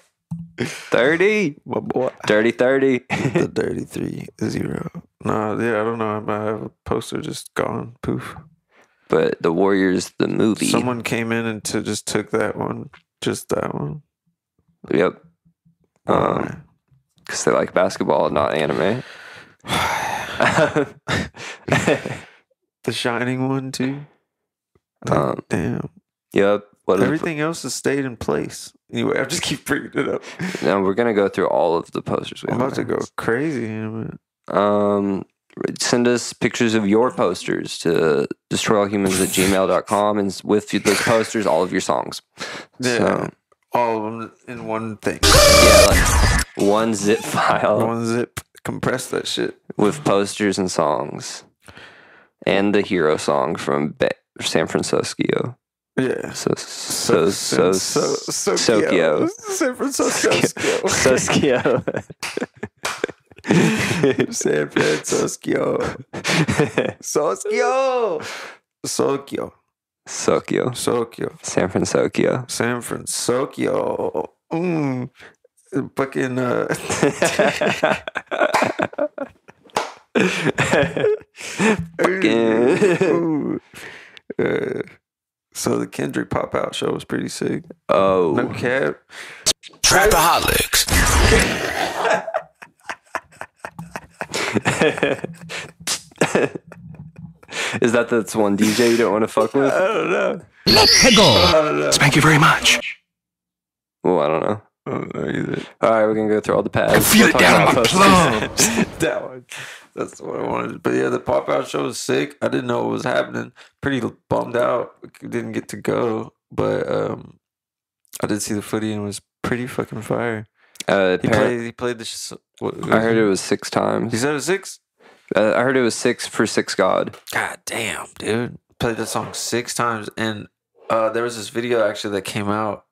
[SPEAKER 1] Thirty,
[SPEAKER 2] My boy.
[SPEAKER 1] dirty thirty.
[SPEAKER 2] the dirty three zero. No, yeah, I don't know. I might have a poster just gone. Poof.
[SPEAKER 1] but the Warriors, the movie.
[SPEAKER 2] Someone came in and to just took that one. Just that one.
[SPEAKER 1] Yep,
[SPEAKER 2] Why?
[SPEAKER 1] Um, because they like basketball, not anime.
[SPEAKER 2] the Shining one too. Like,
[SPEAKER 1] um,
[SPEAKER 2] damn.
[SPEAKER 1] yep. What
[SPEAKER 2] Everything else has stayed in place. Anyway, I just keep bringing it up.
[SPEAKER 1] Now we're gonna go through all of the posters. We
[SPEAKER 2] I'm about to go crazy in a minute.
[SPEAKER 1] house. Um, send us pictures of your posters to destroyallhumans at gmail.com and with those posters, all of your songs.
[SPEAKER 2] Yeah,
[SPEAKER 1] So,
[SPEAKER 2] all of them in one thing.
[SPEAKER 1] yeah, like one zip file.
[SPEAKER 2] One zip Compress that shit.
[SPEAKER 1] with posters and songs, and the hero song from Be- San Francisco.
[SPEAKER 2] Yeah.
[SPEAKER 1] So so so so Sokyo.
[SPEAKER 2] San Francisco.
[SPEAKER 1] Soskio.
[SPEAKER 2] San Francisco. Soskio. Sokyo.
[SPEAKER 1] Sokyo.
[SPEAKER 2] Sokyo.
[SPEAKER 1] San Francisco.
[SPEAKER 2] San Francisco. Mm. Fucking uh Ooh. Uh, so the Kendrick pop out show was pretty sick.
[SPEAKER 1] oh.
[SPEAKER 2] No cap.
[SPEAKER 3] Trapaholics.
[SPEAKER 1] Is that that's one DJ you don't want to fuck with?
[SPEAKER 2] I don't know.
[SPEAKER 3] Let's go.
[SPEAKER 2] I don't know.
[SPEAKER 3] Thank you very much.
[SPEAKER 1] Well, I don't know.
[SPEAKER 2] I don't know either.
[SPEAKER 1] All right, we're gonna go through all the pads.
[SPEAKER 3] Feel
[SPEAKER 1] We'll
[SPEAKER 3] it down my plums.
[SPEAKER 2] that one. That's what I wanted. But yeah, the pop out show was sick. I didn't know what was happening. Pretty bummed out. Didn't get to go. But um I did see the footy and it was pretty fucking fire.
[SPEAKER 1] Uh,
[SPEAKER 2] He
[SPEAKER 1] apparent-
[SPEAKER 2] played he played the sh- what,
[SPEAKER 1] I heard it was six times.
[SPEAKER 2] He said it was six?
[SPEAKER 1] Uh, I heard it was six for six God.
[SPEAKER 2] God damn, dude. Played that song six times. And uh, there was this video actually that came out.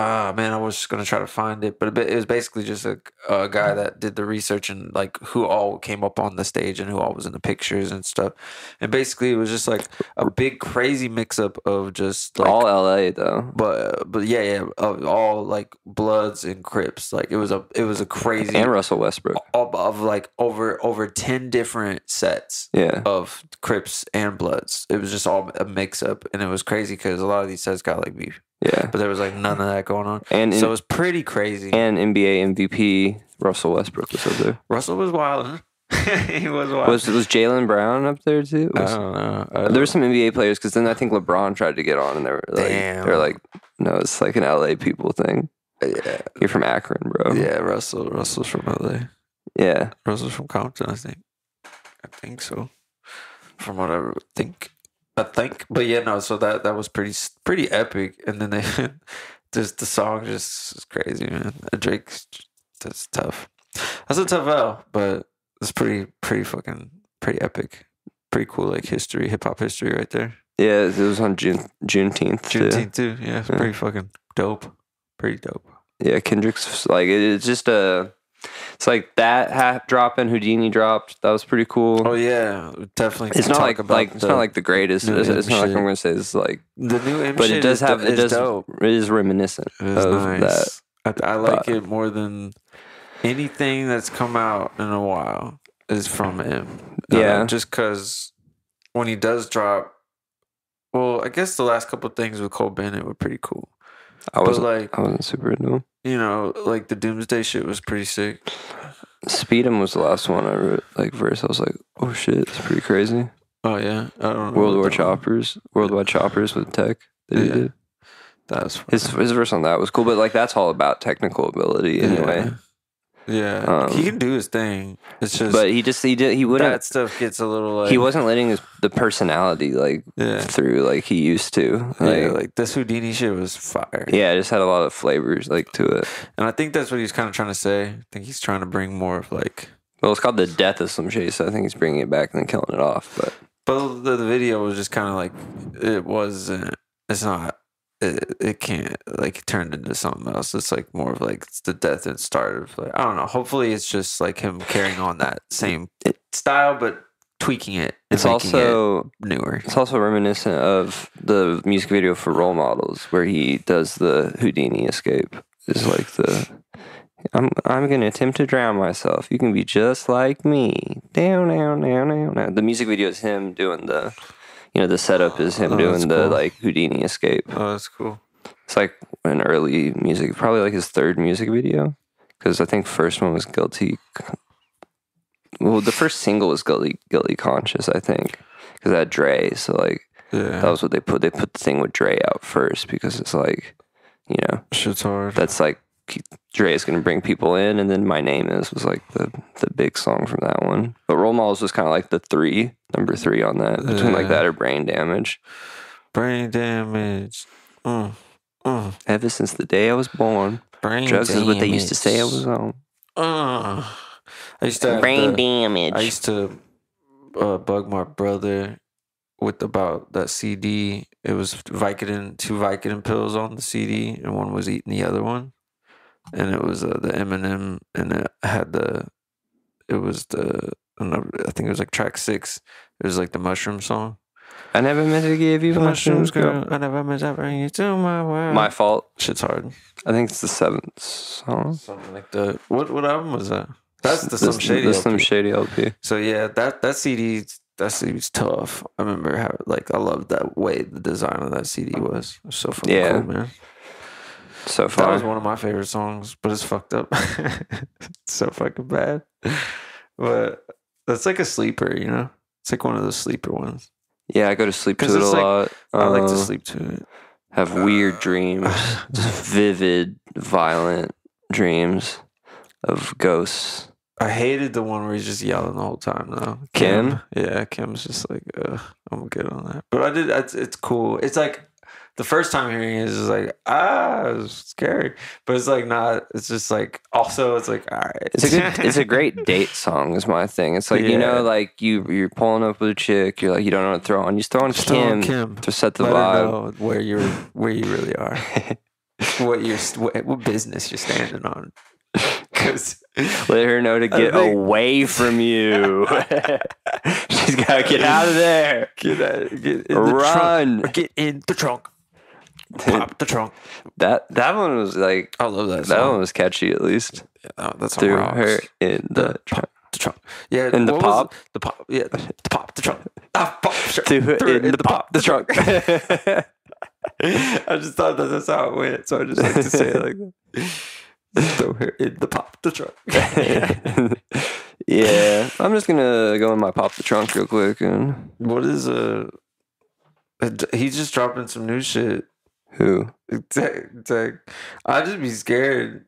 [SPEAKER 2] Ah, man, I was just going to try to find it. But it was basically just a, a guy that did the research and like who all came up on the stage and who all was in the pictures and stuff. And basically, it was just like a big, crazy mix up of just like.
[SPEAKER 1] all LA though.
[SPEAKER 2] but but yeah yeah of all like Bloods and Crips like it was a it was a crazy
[SPEAKER 1] And Russell Westbrook.
[SPEAKER 2] of, of like over over 10 different sets
[SPEAKER 1] Yeah.
[SPEAKER 2] of Crips and Bloods. It was just all a mix up, and it was crazy because a lot of these sets got like beef,
[SPEAKER 1] Yeah.
[SPEAKER 2] but there was like none of that going on.
[SPEAKER 1] And
[SPEAKER 2] so it was pretty crazy.
[SPEAKER 1] and NBA MVP Russell Westbrook was up there.
[SPEAKER 2] Russell was wild. he was wild.
[SPEAKER 1] Was was Jaylen Brown up there too?
[SPEAKER 2] I don't know. I
[SPEAKER 1] there were some NBA players because then I think LeBron tried to get on and they were like,
[SPEAKER 2] Damn.
[SPEAKER 1] they're like, no, it's like an LA people thing.
[SPEAKER 2] yeah,
[SPEAKER 1] You're from Akron, bro.
[SPEAKER 2] yeah. Russell, Russell's from LA.
[SPEAKER 1] Yeah.
[SPEAKER 2] Russell's from Compton, I think. I think so. From what I think, I think. But yeah, no. So that that was pretty pretty epic. And then they just the song just is crazy, man. And Drake's that's tough. That's a tough L, but it's pretty pretty fucking pretty epic. Pretty cool, like history, hip hop history, right there.
[SPEAKER 1] Yeah, it was on June Juneteenth. too.
[SPEAKER 2] Juneteenth too. Yeah, it's
[SPEAKER 1] Yeah.
[SPEAKER 2] pretty fucking dope. Pretty dope.
[SPEAKER 1] Yeah, Kendrick's like it, it's just a. It's like that ha- dropping Houdini dropped. That was pretty cool.
[SPEAKER 2] Oh yeah, definitely.
[SPEAKER 1] it's not like like it's
[SPEAKER 2] the-
[SPEAKER 1] not like the greatest. It's, it's not like. I'm gonna say this is like,
[SPEAKER 2] the new M
[SPEAKER 1] but it does
[SPEAKER 2] is
[SPEAKER 1] have it does
[SPEAKER 2] dope.
[SPEAKER 1] it is reminiscent
[SPEAKER 2] It is
[SPEAKER 1] of
[SPEAKER 2] nice.
[SPEAKER 1] that.
[SPEAKER 2] I, I like
[SPEAKER 1] But-
[SPEAKER 2] it more than anything that's come out in a while is from him. Uh,
[SPEAKER 1] Yeah.
[SPEAKER 2] just because when he does drop, well, I guess the last couple things with Cole Bennett were pretty cool.
[SPEAKER 1] I wasn't
[SPEAKER 2] like,
[SPEAKER 1] I wasn't super into him.
[SPEAKER 2] you know, like the Doomsday shit was pretty sick.
[SPEAKER 1] Speedom was the last one I wrote like verse. I was like, oh shit, it's pretty crazy.
[SPEAKER 2] Oh yeah, I don't know.
[SPEAKER 1] World War Choppers, Worldwide Choppers with tech that
[SPEAKER 2] Yeah.
[SPEAKER 1] did.
[SPEAKER 2] That was fun.
[SPEAKER 1] His his verse on that was cool, but like that's all about technical ability anyway.
[SPEAKER 2] Yeah,
[SPEAKER 1] Um,
[SPEAKER 2] he can do his thing. It's just
[SPEAKER 1] But he just he did he wouldn't
[SPEAKER 2] that stuff gets a little like
[SPEAKER 1] he wasn't letting his the personality like
[SPEAKER 2] Yeah.
[SPEAKER 1] through like he used to. Like,
[SPEAKER 2] yeah, like this Houdini shit was fire.
[SPEAKER 1] yeah, it just had a lot of flavors like to it.
[SPEAKER 2] And I think that's what he's kind of trying to say. I think he's trying to bring more of like,
[SPEAKER 1] Well, it's called the death of Slim Shady, so I think he's bringing it back and then killing it off. But
[SPEAKER 2] but the, the video was just kind of like it wasn't. It's not. It, it can't like it turned into something else. It's like more of like it's the death and start of like I don't know. Hopefully, it's just like him carrying on that same style, but tweaking it.
[SPEAKER 1] it's also
[SPEAKER 2] it newer.
[SPEAKER 1] it's also reminiscent of the music video for Role Models, where he does the Houdini escape. Is like the I'm I'm gonna attempt to drown myself. You can be just like me. Down, down, down, down, down. The music video is him doing the, you know, the setup is him
[SPEAKER 2] Oh,
[SPEAKER 1] doing the
[SPEAKER 2] cool.
[SPEAKER 1] like Houdini escape.
[SPEAKER 2] Oh, that's cool.
[SPEAKER 1] It's like an early music, probably like his third music video, because I think first one was Guilty. Well, the first single was Guilty, Guilty Conscious, I think, because that Dre. So like
[SPEAKER 2] Yeah,
[SPEAKER 1] that was what they put. They put the thing with Dre out first because it's like, you know,
[SPEAKER 2] shit's hard.
[SPEAKER 1] that's like Dre is gonna bring people in, and then My Name Is was like the the big song from that one. But Role Models was kind of like the three, number three on that between like that or Brain Damage.
[SPEAKER 2] Brain damage. Mm, mm,
[SPEAKER 1] Ever since the day I was born,
[SPEAKER 2] brain
[SPEAKER 1] drugs is what they used to say I was on.
[SPEAKER 2] Uh, I used to
[SPEAKER 1] Brain
[SPEAKER 2] the-
[SPEAKER 1] damage.
[SPEAKER 2] I used to uh, bug my brother with about that CD. It was Vicodin, two Vicodin pills on the CD, and one was eating the other one. And it was uh, the Eminem, and it had the, it was the, I, don't know, I think it was like track six. It was like the mushroom song.
[SPEAKER 1] I never meant to give you mushrooms, girl.
[SPEAKER 2] I never meant to bring you to my world.
[SPEAKER 1] My fault.
[SPEAKER 2] shit's hard.
[SPEAKER 1] I think it's the seventh song.
[SPEAKER 2] Something like that. What what album was that? That's the Slim Shady.
[SPEAKER 1] The
[SPEAKER 2] LP.
[SPEAKER 1] Slim Shady LP.
[SPEAKER 2] So yeah, that that CD that CD's tough. I remember how like I loved that way the design of that CD was. It was so fucking
[SPEAKER 1] Yeah.
[SPEAKER 2] cool, man.
[SPEAKER 1] So
[SPEAKER 2] That
[SPEAKER 1] far.
[SPEAKER 2] was one of my favorite songs, but it's fucked up. it's so fucking bad. But that's like a sleeper, you know. It's like one of those sleeper ones.
[SPEAKER 1] Yeah, I go to sleep to it a
[SPEAKER 2] like-
[SPEAKER 1] lot.
[SPEAKER 2] I like to
[SPEAKER 1] Uh,
[SPEAKER 2] sleep to it.
[SPEAKER 1] Have weird dreams, just vivid, violent dreams of ghosts.
[SPEAKER 2] I hated the one where he's just yelling the whole time though.
[SPEAKER 1] Kim?
[SPEAKER 2] Yeah, Kim's just like, I'm good on that. But I did. It's, it's cool. It's like the first time hearing it is just like ah, it's scary. But it's like not. It's just like also it's like all right.
[SPEAKER 1] It's a good. it's a great date song. Is my thing. It's like you know, like you you're pulling up with a chick. You're like you don't know what to throw on. You just throw on
[SPEAKER 2] Just throw on
[SPEAKER 1] Kim,
[SPEAKER 2] Kim.
[SPEAKER 1] to set the
[SPEAKER 2] Let
[SPEAKER 1] vibe.
[SPEAKER 2] know where you're where you really are. what you're what, what business you're standing on. Because
[SPEAKER 1] Let her know to get
[SPEAKER 2] think-
[SPEAKER 1] away from you. She's gotta get out of there.
[SPEAKER 2] get, out, get in the
[SPEAKER 1] Run.
[SPEAKER 2] trunk. Or get in the trunk. Pop the trunk.
[SPEAKER 1] That that one was like
[SPEAKER 2] I love that.
[SPEAKER 1] that
[SPEAKER 2] song.
[SPEAKER 1] one was catchy at least.
[SPEAKER 2] Oh, that's
[SPEAKER 1] Threw
[SPEAKER 2] rocks.
[SPEAKER 1] her in the
[SPEAKER 2] The
[SPEAKER 1] trunk.
[SPEAKER 2] the trunk. Yeah,
[SPEAKER 1] In the pop?
[SPEAKER 2] The pop. Yeah, the, pop. The trunk. Ah, pop. Sure.
[SPEAKER 1] Threw her
[SPEAKER 2] it
[SPEAKER 1] in the pop the trunk.
[SPEAKER 2] I just thought that that's how it went, so I just like to say it like that. Throw her in the pop the trunk.
[SPEAKER 1] yeah, I'm just gonna go in my pop the trunk real quick and
[SPEAKER 2] what is uh? He's just dropping some new shit.
[SPEAKER 1] Who?
[SPEAKER 2] I'd just be scared.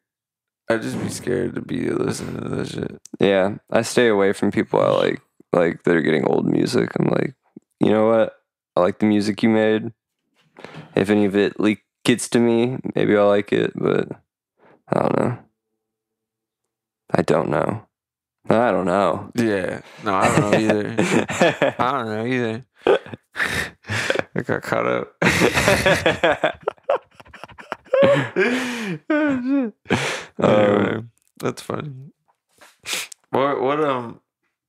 [SPEAKER 2] I'd just be scared to be listening to this shit.
[SPEAKER 1] Yeah, I stay away from people I like like that are getting old music. I'm like, you know what? I like the music you made. If any of it le- gets to me, maybe I'll like it, but I don't know. I don't know. I don't know.
[SPEAKER 2] Yeah, no, I don't know either. I don't know either. I got caught up. anyway,
[SPEAKER 1] Um,
[SPEAKER 2] that's funny. What what um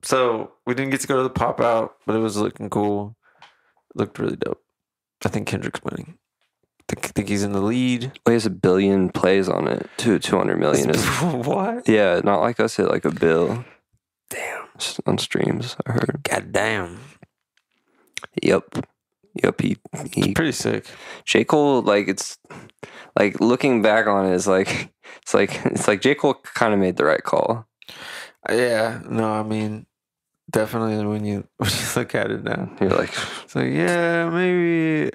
[SPEAKER 2] so we didn't get to go to the pop out, but it was looking cool. looked really dope. I think Kendrick's winning. Think, think he's in the lead.
[SPEAKER 1] Well, he has a billion plays on it. Two two hundred million is
[SPEAKER 2] what?
[SPEAKER 1] yeah. Not like us hit like a bill
[SPEAKER 2] Damn.
[SPEAKER 1] on streams. I heard.
[SPEAKER 2] God damn.
[SPEAKER 1] Yep. Yep. He, he
[SPEAKER 2] Pretty sick.
[SPEAKER 1] J Cole like it's like looking back on it is like it's like it's like J Cole kind of made the right call.
[SPEAKER 2] Uh, Yeah, no, I mean, definitely when you when you look at it now,
[SPEAKER 1] You're like
[SPEAKER 2] it's like yeah, maybe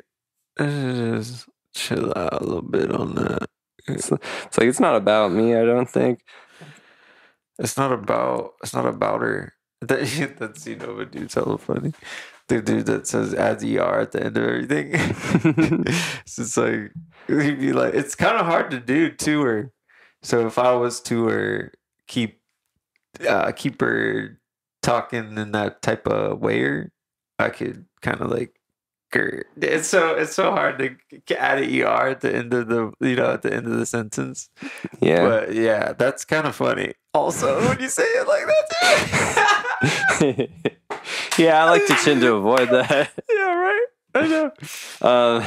[SPEAKER 2] I should just chill out a little bit on that.
[SPEAKER 1] it's, it's like it's not about me. I don't think.
[SPEAKER 2] It's not about it's not about her. That that's you know what dude's hella funny. The dude that says adds ER at the end of everything. it's just like he'd be like it's kind of hard to do to her. So if I was to her keep uh keep her talking in that type of way, I could kind of like it's so it's so hard to add an ER at the end of the you know at the end of the sentence.
[SPEAKER 1] Yeah.
[SPEAKER 2] But yeah, that's kind of funny. Also, when you say it like that.
[SPEAKER 1] yeah, I like to tend to avoid that.
[SPEAKER 2] yeah, right. I know.
[SPEAKER 1] Um,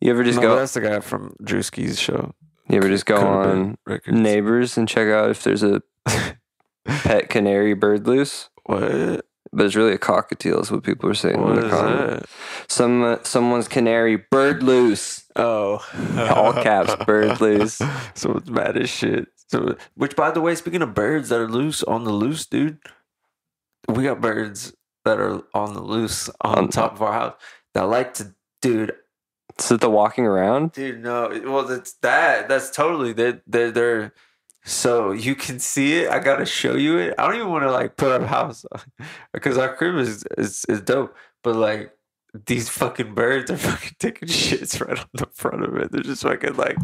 [SPEAKER 1] you ever just
[SPEAKER 2] No,
[SPEAKER 1] go?
[SPEAKER 2] that's the guy from Drewski's show.
[SPEAKER 1] You ever just go on Neighbors and check out if there's a pet canary bird loose?
[SPEAKER 2] What?
[SPEAKER 1] But it's really a cockatiel. Is what people are saying. in
[SPEAKER 2] What
[SPEAKER 1] the
[SPEAKER 2] is
[SPEAKER 1] comment.
[SPEAKER 2] that?
[SPEAKER 1] Some uh, someone's canary bird loose.
[SPEAKER 2] Oh,
[SPEAKER 1] All caps, bird loose.
[SPEAKER 2] So it's mad as shit. So, which, by the way, speaking of birds that are loose on the loose, dude, we got birds that are on the loose on,
[SPEAKER 1] On-
[SPEAKER 2] top of our house that like to, dude.
[SPEAKER 1] Is it the walking around?
[SPEAKER 2] Dude, no. Well, that's that. That's totally they. They're, they're so you can see it. I gotta show you it. I don't even want to like put up house because our crib is, is is dope. But like these fucking birds are fucking taking shits right on the front of it. They're just fucking like,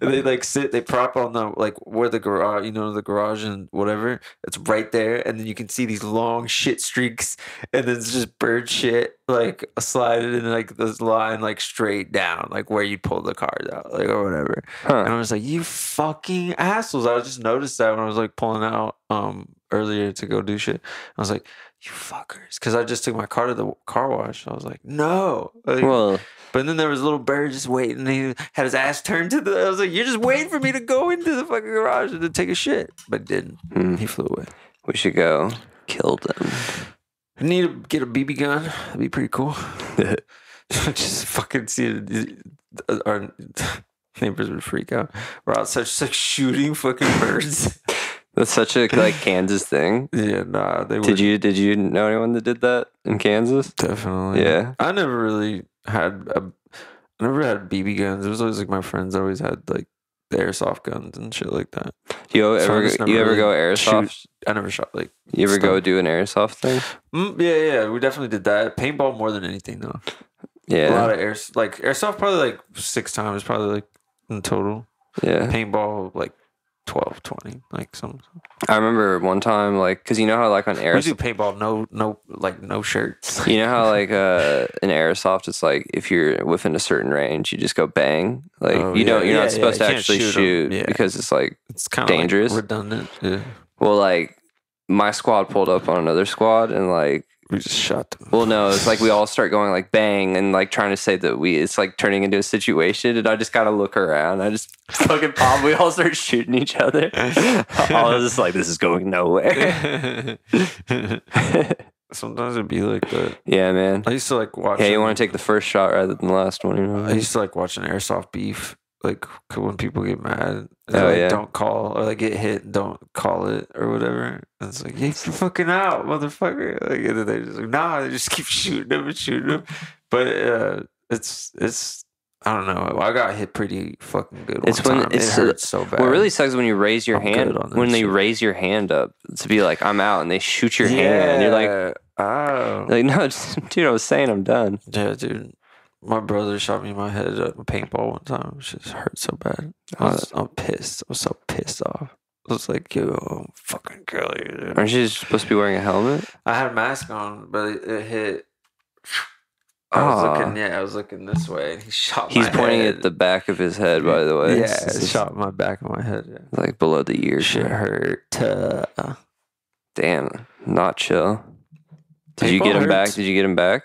[SPEAKER 2] and they like sit, they prop on the like where the garage, you know, the garage and whatever. It's right there, and then you can see these long shit streaks, and then it's just bird shit like sliding in like this line like straight down, like where you pull the cars out, like or whatever. And I was like, you fucking assholes. I just noticed that when I was like pulling out um earlier to go do shit. I was like, you fuckers. Cause I just took my car to the car wash. I was like, no. Like,
[SPEAKER 1] Well,
[SPEAKER 2] but then there was a little bird just waiting. He had his ass turned to the. I was like, you're just waiting for me to go into the fucking garage and to take a shit. But didn't.
[SPEAKER 1] Hmm.
[SPEAKER 2] He flew away.
[SPEAKER 1] we should go kill them.
[SPEAKER 2] I need to get a BB gun. That'd be pretty cool. just fucking see. Our neighbors would freak out. We're outside just like shooting fucking birds.
[SPEAKER 1] That's such a like Kansas thing.
[SPEAKER 2] yeah, nah, they
[SPEAKER 1] Did you did you know anyone that did that in Kansas?
[SPEAKER 2] definitely.
[SPEAKER 1] Yeah.
[SPEAKER 2] I never really had a, I never had BB guns. It was always like my friends always had like the airsoft guns and shit like that.
[SPEAKER 1] You
[SPEAKER 2] So
[SPEAKER 1] ever you ever go
[SPEAKER 2] really
[SPEAKER 1] airsoft?
[SPEAKER 2] I never shot like
[SPEAKER 1] You ever go do an airsoft thing?
[SPEAKER 2] Mm, yeah, yeah, we definitely did that. Paintball more than anything though.
[SPEAKER 1] Yeah, A
[SPEAKER 2] lot of air like airsoft probably like six times probably like in total.
[SPEAKER 1] yeah.
[SPEAKER 2] Paintball like 12, 20, like some.
[SPEAKER 1] I remember one time, like, cause you know how like on
[SPEAKER 2] We
[SPEAKER 1] air,
[SPEAKER 2] do paintball no no like no shirts.
[SPEAKER 1] you know how like uh in airsoft, it's like if you're within a certain range, you just go bang. Like
[SPEAKER 2] Oh,
[SPEAKER 1] you don't, you're
[SPEAKER 2] yeah,
[SPEAKER 1] not supposed
[SPEAKER 2] yeah,
[SPEAKER 1] to actually
[SPEAKER 2] shoot
[SPEAKER 1] shoot,
[SPEAKER 2] yeah.
[SPEAKER 1] because it's like,
[SPEAKER 2] It's kind of
[SPEAKER 1] Dangerous.
[SPEAKER 2] redundant. Yeah,
[SPEAKER 1] well, like my squad pulled up on another squad and like
[SPEAKER 2] we just shot them.
[SPEAKER 1] Well, no, it's like we all start going like bang and like trying to say that we, it's like turning into a situation. And I just gotta look around. I just fucking pop. We all start shooting each other. I was just like, this is going nowhere.
[SPEAKER 2] Sometimes it'd be like that.
[SPEAKER 1] yeah, man.
[SPEAKER 2] I used to like watch.
[SPEAKER 1] Hey, you want to take the first shot rather than the last one? You know?
[SPEAKER 2] I used to like watching airsoft beef. Like when people get mad,
[SPEAKER 1] Oh,
[SPEAKER 2] like,
[SPEAKER 1] yeah.
[SPEAKER 2] don't call or like get hit, don't call it or whatever. And it's like, hey, you're fucking out, motherfucker. Like and then they just like, nah, they just keep shooting them and shooting them. But uh, it's it's I don't know. I got hit pretty fucking good.
[SPEAKER 1] It's when-
[SPEAKER 2] time.
[SPEAKER 1] it's,
[SPEAKER 2] it hurts so bad.
[SPEAKER 1] What really sucks when you raise your
[SPEAKER 2] I'm
[SPEAKER 1] hand, when they raise your hand up to be like, I'm out, and they shoot your hand. And you're like,
[SPEAKER 2] oh,
[SPEAKER 1] like no, just, dude, I was saying I'm done.
[SPEAKER 2] yeah, dude. My brother shot me in my head at a paintball one time. It just hurt so bad. I was, I'm pissed. I was so pissed off. I was like, yo, I'm fucking kill you, dude.
[SPEAKER 1] Aren't you supposed to be wearing a helmet?
[SPEAKER 2] I had a mask on, but it, it hit. I was looking, yeah, I was looking this way, and he shot.
[SPEAKER 1] He's
[SPEAKER 2] my
[SPEAKER 1] pointing
[SPEAKER 2] head.
[SPEAKER 1] at the back of his head, by the way.
[SPEAKER 2] Yeah,
[SPEAKER 1] It's-
[SPEAKER 2] it
[SPEAKER 1] it's
[SPEAKER 2] shot my back of my head. Yeah.
[SPEAKER 1] like below the ear.
[SPEAKER 2] Shit hurt. Uh,
[SPEAKER 1] Damn, not chill. Did you
[SPEAKER 2] Paintball
[SPEAKER 1] get him back?
[SPEAKER 2] hurts.
[SPEAKER 1] Did you get him back?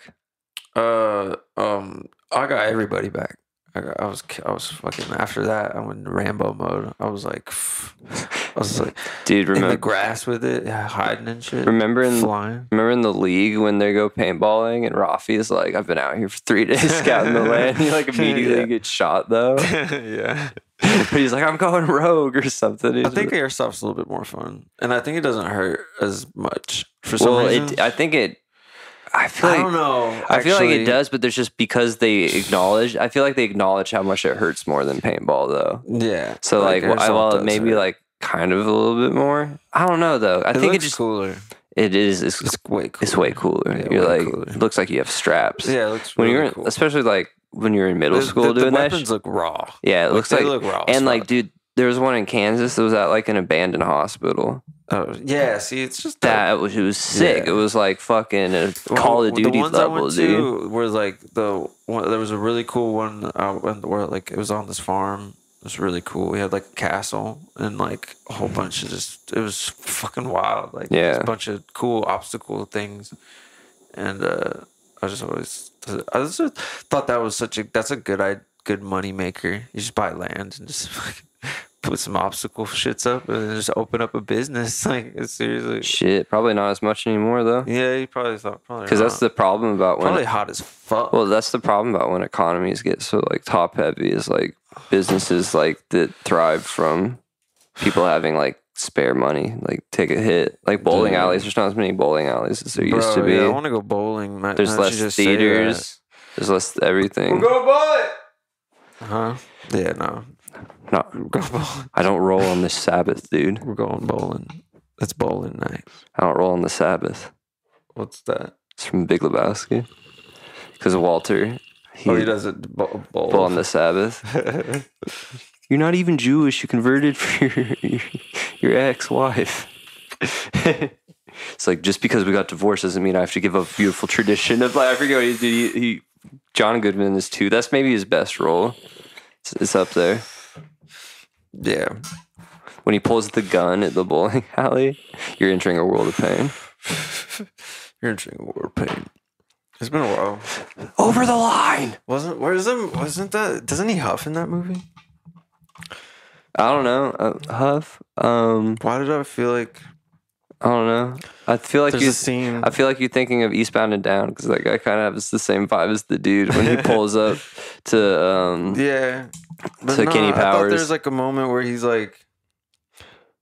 [SPEAKER 2] Uh, um, I got everybody back. I, got, I was, I was fucking. After that, I went into Rambo mode. I was like, I was like
[SPEAKER 1] Dude, remember,
[SPEAKER 2] in the grass with it, yeah, hiding and shit.
[SPEAKER 1] remember in
[SPEAKER 2] flying.
[SPEAKER 1] remember in the league when they go paintballing and Rafi is like, I've been out here for three days scouting the land. He like immediately
[SPEAKER 2] Yeah.
[SPEAKER 1] gets shot though.
[SPEAKER 2] yeah,
[SPEAKER 1] but he's like, I'm going rogue or something.
[SPEAKER 2] I think airsoft's a little bit more fun, and I think it doesn't hurt as much for some
[SPEAKER 1] well,
[SPEAKER 2] reason.
[SPEAKER 1] it, I think it. I feel
[SPEAKER 2] I
[SPEAKER 1] like
[SPEAKER 2] don't know.
[SPEAKER 1] I feel like it does, but there's just because they acknowledge. I feel like they acknowledge how much it hurts more than paintball, though.
[SPEAKER 2] Yeah.
[SPEAKER 1] So like, wh-
[SPEAKER 2] airsoft
[SPEAKER 1] well, maybe
[SPEAKER 2] hurt.
[SPEAKER 1] like kind of a little bit more. I don't know though. I
[SPEAKER 2] it
[SPEAKER 1] think it just
[SPEAKER 2] cooler.
[SPEAKER 1] it is. It's,
[SPEAKER 2] It's way cooler.
[SPEAKER 1] it's way cooler.
[SPEAKER 2] Yeah,
[SPEAKER 1] You're
[SPEAKER 2] way
[SPEAKER 1] like,
[SPEAKER 2] cooler.
[SPEAKER 1] it looks like you have straps.
[SPEAKER 2] Yeah, it looks
[SPEAKER 1] when you're in,
[SPEAKER 2] cool.
[SPEAKER 1] especially like when you're in middle
[SPEAKER 2] The-
[SPEAKER 1] school
[SPEAKER 2] the, the
[SPEAKER 1] doing that.
[SPEAKER 2] weapons look raw.
[SPEAKER 1] yeah, it
[SPEAKER 2] Like,
[SPEAKER 1] looks
[SPEAKER 2] they
[SPEAKER 1] like
[SPEAKER 2] look raw.
[SPEAKER 1] and like, dude, there was one in Kansas that was at like an abandoned hospital.
[SPEAKER 2] Oh, yeah. See, it's just
[SPEAKER 1] That was it was sick.
[SPEAKER 2] Yeah.
[SPEAKER 1] It was like fucking a
[SPEAKER 2] Well,
[SPEAKER 1] Call of
[SPEAKER 2] the
[SPEAKER 1] Duty
[SPEAKER 2] ones I
[SPEAKER 1] level,
[SPEAKER 2] went
[SPEAKER 1] dude.
[SPEAKER 2] to were like the one. There was a really cool one when- where like it was on this farm. It was really cool. We had like a castle and like a whole bunch of just. It was fucking wild. Like
[SPEAKER 1] Yeah.
[SPEAKER 2] a bunch of cool obstacle things, and uh, I just always I just thought that was such a that's a good I good money maker. You just buy land and just put some obstacle shits up and just open up a business. Like seriously.
[SPEAKER 1] Shit, probably not as much anymore though.
[SPEAKER 2] Yeah, you probably thought probably
[SPEAKER 1] Because that's the problem about when
[SPEAKER 2] probably hot as fuck.
[SPEAKER 1] Well, that's the problem about when economies get so like top heavy is like businesses like that thrive from people having like spare money, like take a hit. Like bowling
[SPEAKER 2] Dude.
[SPEAKER 1] alleys, there's not as many bowling alleys as there used to be.
[SPEAKER 2] Yeah, I want to go bowling. man.
[SPEAKER 1] there's
[SPEAKER 2] Now
[SPEAKER 1] less
[SPEAKER 2] just
[SPEAKER 1] theaters. There's less everything.
[SPEAKER 2] We're going bowling. Huh? Yeah, no.
[SPEAKER 1] No,
[SPEAKER 2] We're going bowling.
[SPEAKER 1] I don't roll on the Sabbath, dude.
[SPEAKER 2] We're going bowling. It's bowling night.
[SPEAKER 1] I don't roll on the Sabbath.
[SPEAKER 2] What's that?
[SPEAKER 1] It's from Big Lebowski. because Walter. He,
[SPEAKER 2] oh, he does it bo- both.
[SPEAKER 1] well, on the Sabbath. You're not even Jewish. You converted for your your, your ex-wife. it's like just because we got divorced doesn't mean I have to give up beautiful tradition of like I forget what he did. He, he John Goodman is too. That's maybe his best role. It's, it's up there
[SPEAKER 2] yeah.
[SPEAKER 1] when he pulls the gun at the bowling alley. You're entering a world of pain.
[SPEAKER 2] You're entering a world of pain. It's been a while.
[SPEAKER 1] Over the line.
[SPEAKER 2] Wasn't where's him? Wasn't that? Doesn't he huff in that movie?
[SPEAKER 1] I don't know. Uh, Huff. Um,
[SPEAKER 2] Why did I feel like
[SPEAKER 1] I don't know. I feel like
[SPEAKER 2] there's
[SPEAKER 1] you.
[SPEAKER 2] Scene.
[SPEAKER 1] I feel like you're thinking of Eastbound and Down because that guy kind of has the same vibe as the dude when he pulls up to. Um,
[SPEAKER 2] yeah,
[SPEAKER 1] to Kenny
[SPEAKER 2] I thought
[SPEAKER 1] Powers.
[SPEAKER 2] there's like a moment where he's like,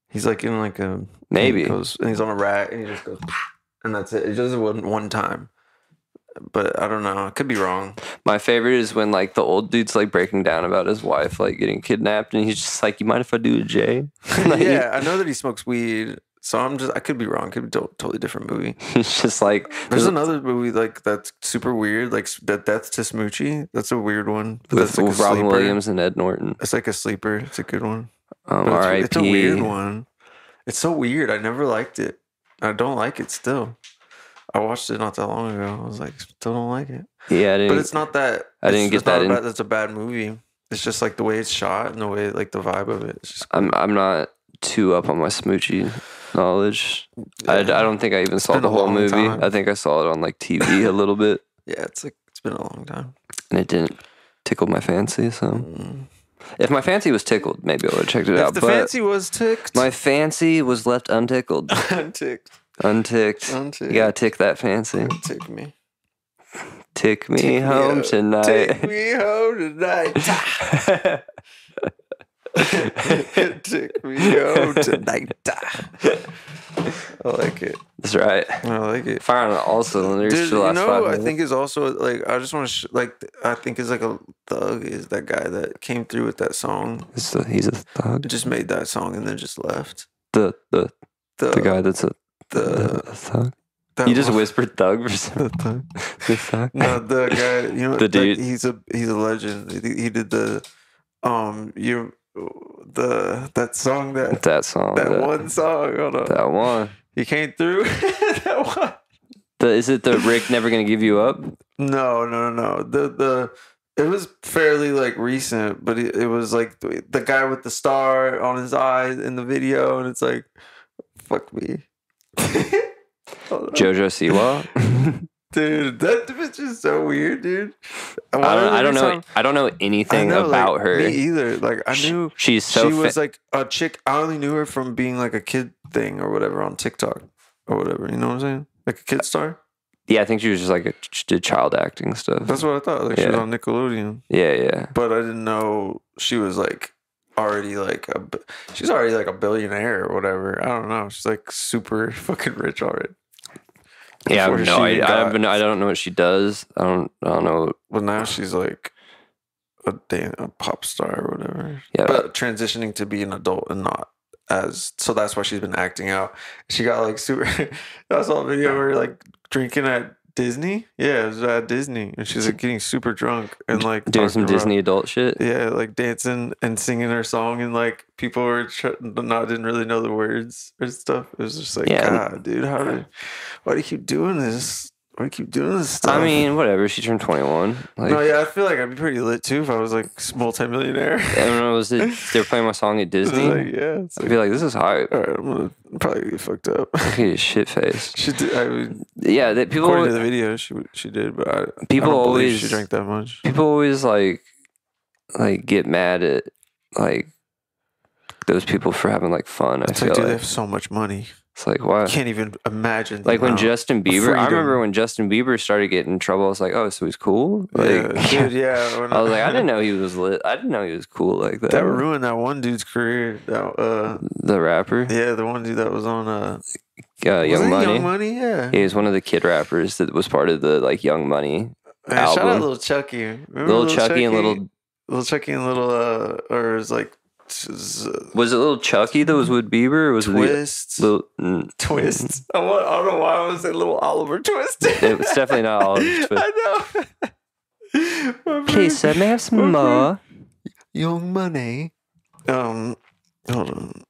[SPEAKER 2] he's like in like a
[SPEAKER 1] Maybe.
[SPEAKER 2] he goes, and he's on a rack and he just goes, and that's it. It just one one time. But I don't know. I could be wrong.
[SPEAKER 1] My favorite is when like the old dude's like breaking down about his wife like getting kidnapped, and he's just like, "You mind if I do a J?" Like,
[SPEAKER 2] yeah, I know that he smokes weed, so I'm just I could be wrong. Could be to- totally different movie.
[SPEAKER 1] it's just like,
[SPEAKER 2] There's another movie like that's super weird, like that Death to Smoochy. That's a weird one. But
[SPEAKER 1] with,
[SPEAKER 2] that's like
[SPEAKER 1] with Robin. Williams and Ed Norton.
[SPEAKER 2] It's like a sleeper. It's a good one.
[SPEAKER 1] Um,
[SPEAKER 2] it's-
[SPEAKER 1] R.I.P.
[SPEAKER 2] It's a weird one. It's so weird. I never liked it. I don't like it still. I watched it not that long ago. I was like, still don't like it.
[SPEAKER 1] Yeah.
[SPEAKER 2] But it's not that.
[SPEAKER 1] I didn't get
[SPEAKER 2] not
[SPEAKER 1] that in-
[SPEAKER 2] About, that's a bad movie. It's just like the way it's shot and the way, like the vibe of it.
[SPEAKER 1] I'm I'm not too up on my smoochie knowledge. I, I don't think I even saw the whole movie.
[SPEAKER 2] time.
[SPEAKER 1] I think I saw it on like TV a little bit,
[SPEAKER 2] Yeah, it's like it's been a long time.
[SPEAKER 1] and it didn't tickle my fancy. So
[SPEAKER 2] Mm.
[SPEAKER 1] if my fancy was tickled, maybe I would have checked it
[SPEAKER 2] If
[SPEAKER 1] out.
[SPEAKER 2] the
[SPEAKER 1] but
[SPEAKER 2] fancy was ticked,
[SPEAKER 1] my fancy was left untickled,
[SPEAKER 2] ticked,
[SPEAKER 1] unticked.
[SPEAKER 2] unticked,
[SPEAKER 1] You gotta tick that fancy.
[SPEAKER 2] tick me.
[SPEAKER 1] Tick me
[SPEAKER 2] Take me
[SPEAKER 1] home tonight.
[SPEAKER 2] Take me home tonight. Take me home tonight. I like it.
[SPEAKER 1] That's right.
[SPEAKER 2] I like it.
[SPEAKER 1] Firing on all cylinders
[SPEAKER 2] Dude,
[SPEAKER 1] for the
[SPEAKER 2] you know, I think is also like I just want to sh- like I think is like a thug is that guy that came through with that song,
[SPEAKER 1] He's a, he's a thug.
[SPEAKER 2] just made that song and then just left.
[SPEAKER 1] The the
[SPEAKER 2] The
[SPEAKER 1] the guy that's a, the,
[SPEAKER 2] the,
[SPEAKER 1] thug.
[SPEAKER 2] that
[SPEAKER 1] You just
[SPEAKER 2] one-
[SPEAKER 1] whispered thug for some
[SPEAKER 2] the thug.
[SPEAKER 1] the thug.
[SPEAKER 2] No, the guy. You know,
[SPEAKER 1] The
[SPEAKER 2] like,
[SPEAKER 1] dude.
[SPEAKER 2] he's a he's a legend. He he did the um you the that song that
[SPEAKER 1] That song.
[SPEAKER 2] that
[SPEAKER 1] that,
[SPEAKER 2] one song. Hold on.
[SPEAKER 1] That one.
[SPEAKER 2] He came through. that one.
[SPEAKER 1] The, is it the Rick never gonna give you up?
[SPEAKER 2] No, no, no, no. The the it was fairly like recent, but it, it was like the, the guy with the star on his eye in the video, and it's like, fuck me.
[SPEAKER 1] Jojo Siwa.
[SPEAKER 2] dude, that bitch is so weird, dude.
[SPEAKER 1] I uh, don't. I don't know. I don't know anything
[SPEAKER 2] know,
[SPEAKER 1] about
[SPEAKER 2] like,
[SPEAKER 1] her.
[SPEAKER 2] Me either. Like I knew
[SPEAKER 1] She's so.
[SPEAKER 2] she
[SPEAKER 1] fa-
[SPEAKER 2] was like a chick. I only knew her from being like a kid thing or whatever on TikTok or whatever. You know what I'm saying? Like a kid uh, star.
[SPEAKER 1] yeah, I think she was just like a, she did child acting stuff.
[SPEAKER 2] That's what I thought. Like she was on Nickelodeon.
[SPEAKER 1] yeah, yeah.
[SPEAKER 2] but I didn't know she was like already like a she's already like a billionaire or whatever. I don't know. She's like super fucking rich already.
[SPEAKER 1] Yeah, I no. I,
[SPEAKER 2] got-
[SPEAKER 1] have no, I don't know what she does. I don't. I don't know.
[SPEAKER 2] Well, now she's like a, a pop star or whatever.
[SPEAKER 1] Yeah.
[SPEAKER 2] but transitioning to be an adult and not as so that's why she's been acting out. She got like super. I saw a video where like drinking at Disney. Yeah, it was at Disney, and she's like getting super drunk and like
[SPEAKER 1] Doing some
[SPEAKER 2] about-
[SPEAKER 1] Disney adult shit.
[SPEAKER 2] Yeah, like dancing and singing her song, and like people were tr- not didn't really know the words or stuff. It was just like,
[SPEAKER 1] Yeah.
[SPEAKER 2] God, dude, how did why do you keep doing this? You keep doing this stuff?
[SPEAKER 1] I mean, whatever. She turned twenty one. Like,
[SPEAKER 2] no, yeah, I feel like I'd be pretty lit too if I was like multimillionaire.
[SPEAKER 1] I don't know. Was it? They were playing my song at Disney.
[SPEAKER 2] like, yeah,
[SPEAKER 1] I'd
[SPEAKER 2] like,
[SPEAKER 1] be like, this is hype.
[SPEAKER 2] all right, I'm gonna probably get fucked up.
[SPEAKER 1] Okay, shit face.
[SPEAKER 2] she did. I mean,
[SPEAKER 1] Yeah, that people.
[SPEAKER 2] according to the video, she she did, but I,
[SPEAKER 1] People
[SPEAKER 2] I don't believe
[SPEAKER 1] always-
[SPEAKER 2] she drank that much.
[SPEAKER 1] people always like like get mad at like those people for having like fun. I
[SPEAKER 2] It's
[SPEAKER 1] feel
[SPEAKER 2] like, dude,
[SPEAKER 1] like
[SPEAKER 2] they have so much money.
[SPEAKER 1] It's like why?
[SPEAKER 2] I can't even imagine.
[SPEAKER 1] Like when. Justin Bieber, I remember when Justin Bieber started getting in trouble. I was like, oh, so he's cool. Like,
[SPEAKER 2] yeah, dude, yeah.
[SPEAKER 1] I was like, I didn't know he was lit. I didn't know he was cool like that.
[SPEAKER 2] That ruined that one dude's career. That uh,
[SPEAKER 1] the rapper,
[SPEAKER 2] yeah, the one dude that was on uh,
[SPEAKER 1] uh, Young Money.
[SPEAKER 2] Young Money, yeah.
[SPEAKER 1] He was one of the kid rappers that was part of the like Young Money.
[SPEAKER 2] Man, shout out
[SPEAKER 1] album.
[SPEAKER 2] Little Chucky, Remember
[SPEAKER 1] Little Chucky and little
[SPEAKER 2] Little Chucky and little uh, or it was like
[SPEAKER 1] Was it Little Chucky that was with Bieber? Or was
[SPEAKER 2] Twists.
[SPEAKER 1] it little mm,
[SPEAKER 2] Twists. I, want, I don't know why I was say little Oliver Twist.
[SPEAKER 1] It was definitely not Oliver Twist.
[SPEAKER 2] I know.
[SPEAKER 1] Please, sir, may I have some more?
[SPEAKER 2] Young Money. Um, hold on.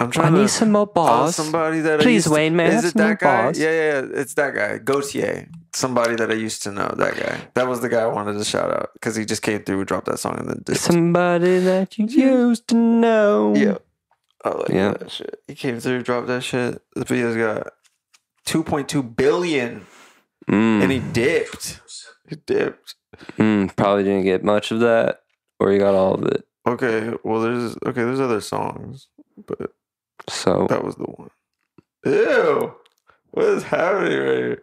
[SPEAKER 2] I'm
[SPEAKER 1] I
[SPEAKER 2] to.
[SPEAKER 1] need some more
[SPEAKER 2] Oh,
[SPEAKER 1] bars.
[SPEAKER 2] somebody that I
[SPEAKER 1] Please,
[SPEAKER 2] used to-
[SPEAKER 1] Wayne, may I
[SPEAKER 2] is it that guy?
[SPEAKER 1] bars?
[SPEAKER 2] Yeah, yeah, yeah, it's that guy, Gotye. Somebody that I used to know. That guy. That was the guy I wanted to shout out because he just came through, dropped that song, in the did.
[SPEAKER 1] Somebody that you used to know.
[SPEAKER 2] Yeah, I like
[SPEAKER 1] Yeah.
[SPEAKER 2] that shit. He came through, dropped that shit. The video's got 2.2 billion,
[SPEAKER 1] Mm,
[SPEAKER 2] and he dipped. He dipped.
[SPEAKER 1] mm, probably didn't get much of that, or he got all of it.
[SPEAKER 2] Okay, well, there's okay, there's other songs, but
[SPEAKER 1] So
[SPEAKER 2] that was the one. Ew, what is happening right here?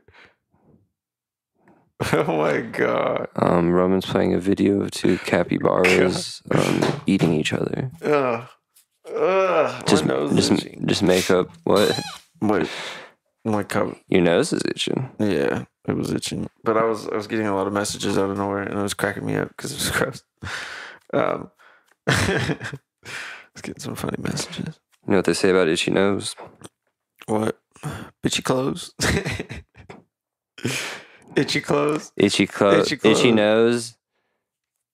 [SPEAKER 2] Oh my god.
[SPEAKER 1] um, Roman's playing a video of two capybaras um, eating each other.
[SPEAKER 2] Ugh. Ugh.
[SPEAKER 1] Just, just,
[SPEAKER 2] itching.
[SPEAKER 1] just make up what
[SPEAKER 2] My, my cup.
[SPEAKER 1] your nose is itching.
[SPEAKER 2] Yeah, it was itching. But I was I was getting a lot of messages out of nowhere, and it was cracking me up because it was gross. Um, I was getting some funny messages.
[SPEAKER 1] You know what they say about itchy nose?
[SPEAKER 2] What? Bitchy clothes. Itchy clothes.
[SPEAKER 1] Itchy, clo-
[SPEAKER 2] Itchy
[SPEAKER 1] itchy,
[SPEAKER 2] clothes.
[SPEAKER 1] nose,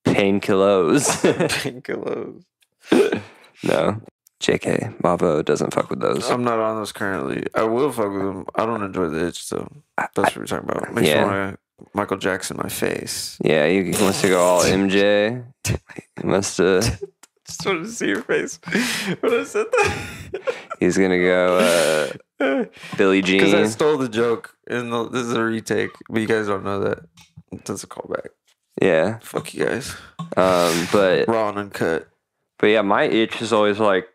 [SPEAKER 1] painkillers.
[SPEAKER 2] Painkillers.
[SPEAKER 1] no, JK, Mavo doesn't fuck with those.
[SPEAKER 2] I'm not on those currently. I will fuck with them. I don't enjoy the itch, so that's what we're talking about. Makes
[SPEAKER 1] Yeah.
[SPEAKER 2] me want to Michael Jackson my face.
[SPEAKER 1] yeah, he wants to go all MJ. He wants to.
[SPEAKER 2] Just wanted to see your face when I said that.
[SPEAKER 1] He's gonna go uh, Billie
[SPEAKER 2] Because I stole the joke, and this is a retake, but you guys don't know that. That's a callback.
[SPEAKER 1] Yeah,
[SPEAKER 2] Fuck you guys.
[SPEAKER 1] um, but
[SPEAKER 2] Raw and uncut.
[SPEAKER 1] but yeah, my itch is always like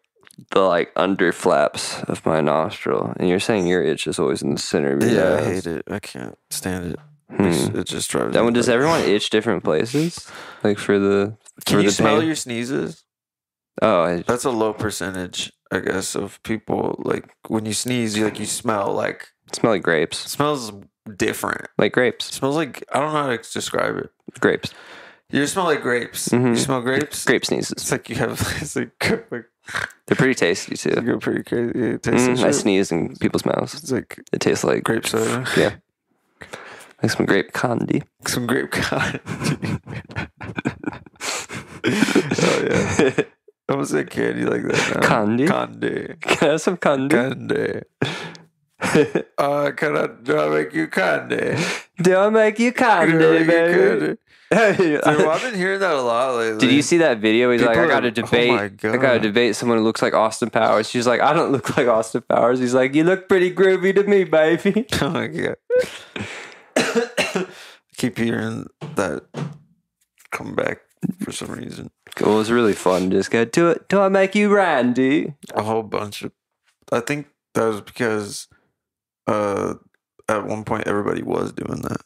[SPEAKER 1] the like under flaps of my nostril, and you're saying your itch is always in the center of your
[SPEAKER 2] Yeah, I hate it. I can't stand it.
[SPEAKER 1] Hmm.
[SPEAKER 2] It just drives.
[SPEAKER 1] That
[SPEAKER 2] me
[SPEAKER 1] one does everyone itch different places? Like for the
[SPEAKER 2] Can
[SPEAKER 1] for
[SPEAKER 2] you
[SPEAKER 1] the
[SPEAKER 2] smell
[SPEAKER 1] pain?
[SPEAKER 2] your sneezes?
[SPEAKER 1] Oh, I,
[SPEAKER 2] That's a low percentage, I guess, of people. Like when you sneeze, you like you smell like
[SPEAKER 1] smell like
[SPEAKER 2] it
[SPEAKER 1] grapes.
[SPEAKER 2] smells different.
[SPEAKER 1] Like
[SPEAKER 2] It
[SPEAKER 1] grapes.
[SPEAKER 2] smells like I don't know how to describe it.
[SPEAKER 1] Grapes.
[SPEAKER 2] You smell like grapes.
[SPEAKER 1] Mhm.
[SPEAKER 2] You smell grapes.
[SPEAKER 1] Grape sneezes.
[SPEAKER 2] It's like you have. It's like, like
[SPEAKER 1] They're pretty tasty too.
[SPEAKER 2] you go pretty crazy. It tastes
[SPEAKER 1] Mm,
[SPEAKER 2] like
[SPEAKER 1] I sneeze in people's mouths.
[SPEAKER 2] It's like
[SPEAKER 1] It tastes like
[SPEAKER 2] grape soda.
[SPEAKER 1] Yeah. Like some grape candy.
[SPEAKER 2] Some grape candy. oh yeah. I almost say candy like that. Now.
[SPEAKER 1] Candy?
[SPEAKER 2] Candy.
[SPEAKER 1] Can I have some candy?
[SPEAKER 2] Candy. Uh, can I, do I make you candy?
[SPEAKER 1] Do I make you candy,
[SPEAKER 2] Do I make you
[SPEAKER 1] baby?
[SPEAKER 2] candy? Dude, I've been hearing that a lot lately.
[SPEAKER 1] Did you see that video? He's like, I got to
[SPEAKER 2] oh
[SPEAKER 1] debate.
[SPEAKER 2] my
[SPEAKER 1] I got to debate someone who looks like Austin Powers. She's like, I don't look like Austin Powers. He's like, you look pretty groovy to me, baby.
[SPEAKER 2] Oh my god. Keep hearing that come back for some reason.
[SPEAKER 1] It was really fun. Just go, do it. Do I make you Randy?
[SPEAKER 2] A whole bunch of. I think that was because, uh, at one point everybody was doing that.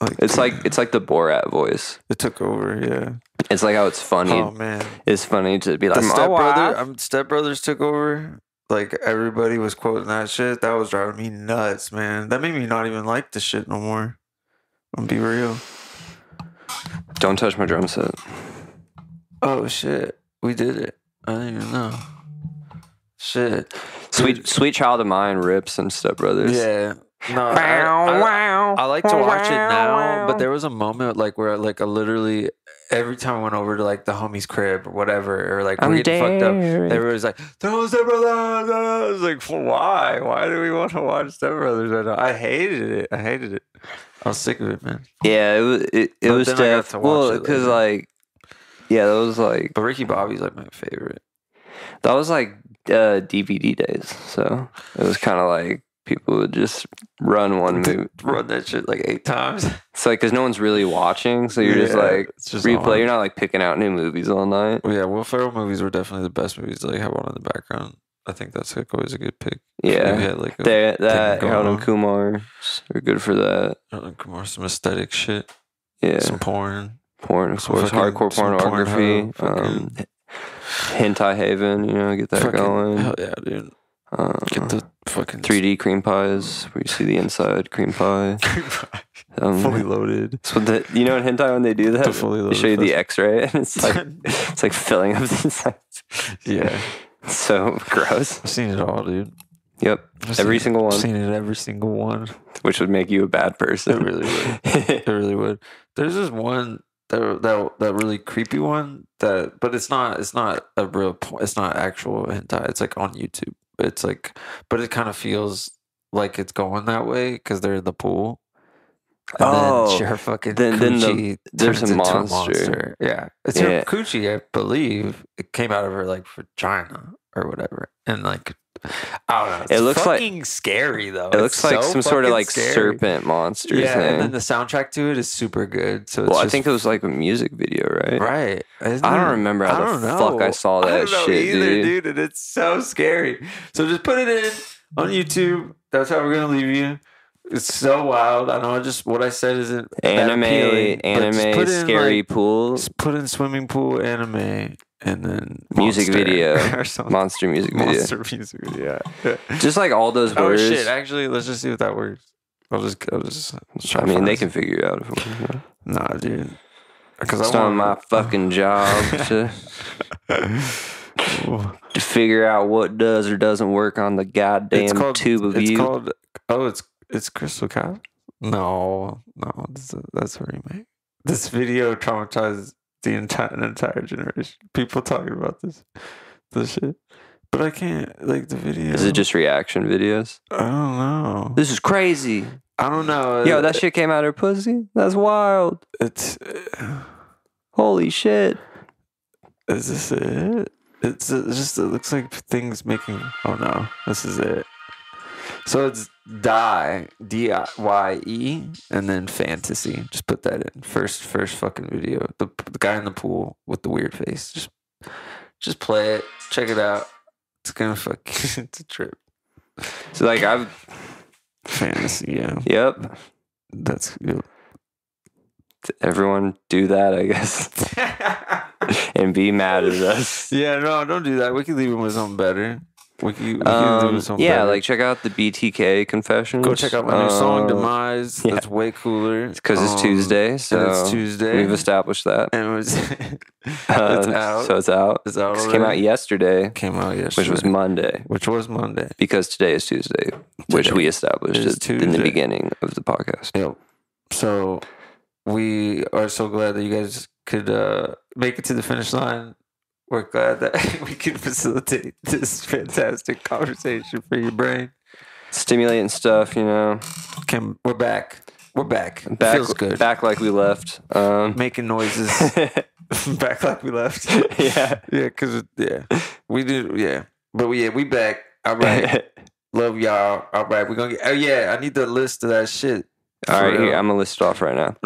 [SPEAKER 2] Like
[SPEAKER 1] It's like it's like the Borat voice.
[SPEAKER 2] it took over. Yeah.
[SPEAKER 1] It's like how it's funny.
[SPEAKER 2] Oh man.
[SPEAKER 1] It's funny to be like,
[SPEAKER 2] The
[SPEAKER 1] "My
[SPEAKER 2] Step Brother,
[SPEAKER 1] wife."
[SPEAKER 2] um, Step Brothers took over. Like everybody was quoting that shit. That was driving me nuts, man. That made me not even like the shit no more. I'm be real.
[SPEAKER 1] Don't touch my drum set.
[SPEAKER 2] Oh shit, we did it. I didn't even know. Shit.
[SPEAKER 1] Sweet Sweet Child of Mine rips and Step Brothers.
[SPEAKER 2] Yeah. No, I, I- I like to watch it now, but there was a moment like where like I literally every time I went over to like the homie's crib or whatever, or like we're
[SPEAKER 1] I'm
[SPEAKER 2] getting fucked up, everybody's like, "Throw Step Brothers!" I was like, why? Why do we want to watch Step Brothers right now? I hated it. I hated it. I was sick of it, man.
[SPEAKER 1] Yeah, it was it, it was
[SPEAKER 2] then I got
[SPEAKER 1] def- well because like yeah, that was like
[SPEAKER 2] But Ricky Bobby's like my favorite.
[SPEAKER 1] that was like uh, DVD days. So it was kind of like people would just run one movie.
[SPEAKER 2] Run that shit like eight times.
[SPEAKER 1] It's like because no one's really watching, so you're just like
[SPEAKER 2] just
[SPEAKER 1] replay.
[SPEAKER 2] on.
[SPEAKER 1] You're not like picking out new movies all night.
[SPEAKER 2] Well, yeah, Will Ferrell movies were definitely the best movies to like have on in the background. I think that's like always a good pick.
[SPEAKER 1] Yeah.
[SPEAKER 2] Had, like a,
[SPEAKER 1] That Harold and Kumar are good for that.
[SPEAKER 2] Harold Kumar, some aesthetic shit,
[SPEAKER 1] Yeah,
[SPEAKER 2] some porn.
[SPEAKER 1] porn, of
[SPEAKER 2] some
[SPEAKER 1] course,
[SPEAKER 2] fucking-
[SPEAKER 1] hardcore pornography.
[SPEAKER 2] Pornhub,
[SPEAKER 1] Um, hentai haven, you know, get that
[SPEAKER 2] Fucking-
[SPEAKER 1] going.
[SPEAKER 2] Hell yeah, dude.
[SPEAKER 1] Uh,
[SPEAKER 2] Get the fucking
[SPEAKER 1] 3D cream pies where you see the inside cream pie. Um,
[SPEAKER 2] fully loaded.
[SPEAKER 1] so the, you know in hentai when they do that,
[SPEAKER 2] The fully
[SPEAKER 1] they show you the X-ray and it's like it's like filling up the inside.
[SPEAKER 2] Yeah,
[SPEAKER 1] So gross.
[SPEAKER 2] I've seen it all, dude.
[SPEAKER 1] Yep,
[SPEAKER 2] I've
[SPEAKER 1] every single
[SPEAKER 2] I've
[SPEAKER 1] one,
[SPEAKER 2] seen it every single one.
[SPEAKER 1] which would make you a bad person.
[SPEAKER 2] It really would. It really would. There's this one that that that really creepy one that, but it's not. It's not a real. It's not actual hentai. It's like on YouTube. It's like, but it kind of feels like it's going that way because they're in the pool. And
[SPEAKER 1] Oh,
[SPEAKER 2] then your fucking
[SPEAKER 1] then- then the- there's a
[SPEAKER 2] into
[SPEAKER 1] monster.
[SPEAKER 2] Yeah, it's
[SPEAKER 1] Yeah.
[SPEAKER 2] her coochie. I believe it came out of her like vagina or whatever, and like. I don't know. It's
[SPEAKER 1] It looks like-
[SPEAKER 2] scary though.
[SPEAKER 1] It looks
[SPEAKER 2] It's
[SPEAKER 1] like
[SPEAKER 2] so
[SPEAKER 1] some sort of like
[SPEAKER 2] scary.
[SPEAKER 1] serpent monster
[SPEAKER 2] Yeah,
[SPEAKER 1] thing.
[SPEAKER 2] and then the soundtrack to it is super good. So it's
[SPEAKER 1] well, I think it was like a music video, right?
[SPEAKER 2] right. Isn't
[SPEAKER 1] I don't
[SPEAKER 2] it?
[SPEAKER 1] remember how
[SPEAKER 2] I
[SPEAKER 1] the
[SPEAKER 2] don't know.
[SPEAKER 1] fuck I saw
[SPEAKER 2] I
[SPEAKER 1] that
[SPEAKER 2] don't know
[SPEAKER 1] shit,
[SPEAKER 2] either,
[SPEAKER 1] dude.
[SPEAKER 2] dude. And it's so scary. So just put it in on YouTube. That's how we're gonna leave you. It's so wild. I know. Just what I said isn't
[SPEAKER 1] Anime,
[SPEAKER 2] appealing,
[SPEAKER 1] anime, scary
[SPEAKER 2] like,
[SPEAKER 1] pool,
[SPEAKER 2] just put in swimming pool anime and then
[SPEAKER 1] Music
[SPEAKER 2] monster
[SPEAKER 1] video.
[SPEAKER 2] or something.
[SPEAKER 1] monster music video.
[SPEAKER 2] Monster music video. Yeah.
[SPEAKER 1] Just like all those
[SPEAKER 2] oh,
[SPEAKER 1] words.
[SPEAKER 2] Oh shit! Actually, let's just see if that works. I'll just. I'll just.
[SPEAKER 1] I mean, they can figure it out. If.
[SPEAKER 2] Nah, dude. Because
[SPEAKER 1] It's not my fucking job to, to figure out what does or doesn't work on the goddamn tube of
[SPEAKER 2] it's
[SPEAKER 1] you.
[SPEAKER 2] called. Oh, it's it's Crystal Cat. No, no, that's, is, that's a remake. This video traumatized the entire an entire generation. People talking about this this shit, but I can't like the video.
[SPEAKER 1] Is it just reaction videos?
[SPEAKER 2] I don't know.
[SPEAKER 1] This is crazy.
[SPEAKER 2] I don't know.
[SPEAKER 1] Yo, that shit came out of her pussy. That's wild.
[SPEAKER 2] It's.
[SPEAKER 1] Holy shit.
[SPEAKER 2] Is this it? It's, it's just it looks like things making. Oh no, this is it. So it's die D I Y E and then fantasy. Just put that in first. First fucking video. The, the guy in the pool with the weird face. Just just play it. Check it out. It's gonna fuck. it's a trip.
[SPEAKER 1] So like I've
[SPEAKER 2] Fantasy. Yeah,
[SPEAKER 1] yep.
[SPEAKER 2] that's. Yeah.
[SPEAKER 1] Everyone do that, I guess. and be mad at us.
[SPEAKER 2] yeah, no, don't do that. We can leave him with something better. We can, we can
[SPEAKER 1] Um, yeah,
[SPEAKER 2] better.
[SPEAKER 1] like check out the BTK confessions.
[SPEAKER 2] Go check out my new song,
[SPEAKER 1] Uh,
[SPEAKER 2] Demise.
[SPEAKER 1] yeah.
[SPEAKER 2] That's way cooler.
[SPEAKER 1] because it's
[SPEAKER 2] Um,
[SPEAKER 1] Tuesday, so
[SPEAKER 2] it's Tuesday.
[SPEAKER 1] We've established that.
[SPEAKER 2] And it was
[SPEAKER 1] Uh,
[SPEAKER 2] it's out.
[SPEAKER 1] So it's out.
[SPEAKER 2] it's out
[SPEAKER 1] It came out yesterday,
[SPEAKER 2] Came out yesterday.
[SPEAKER 1] which was Monday,
[SPEAKER 2] which was Monday.
[SPEAKER 1] because today is Tuesday, which we established in the beginning of the podcast.
[SPEAKER 2] Yep. So we are so glad that you guys could uh, make it to the finish line. We're glad that we can facilitate this fantastic conversation for your brain.
[SPEAKER 1] Stimulating stuff, you know.
[SPEAKER 2] Can we're back. We're back.
[SPEAKER 1] Back,
[SPEAKER 2] Feels good.
[SPEAKER 1] back like we left. Um,
[SPEAKER 2] Making noises. back like we left.
[SPEAKER 1] yeah.
[SPEAKER 2] Yeah, cause yeah, we did. Yeah, but we yeah we back. All right, love y'all. All right, we're gonna get. Oh yeah, I need the list of that shit.
[SPEAKER 1] All right, here. I'm gonna list it off right now.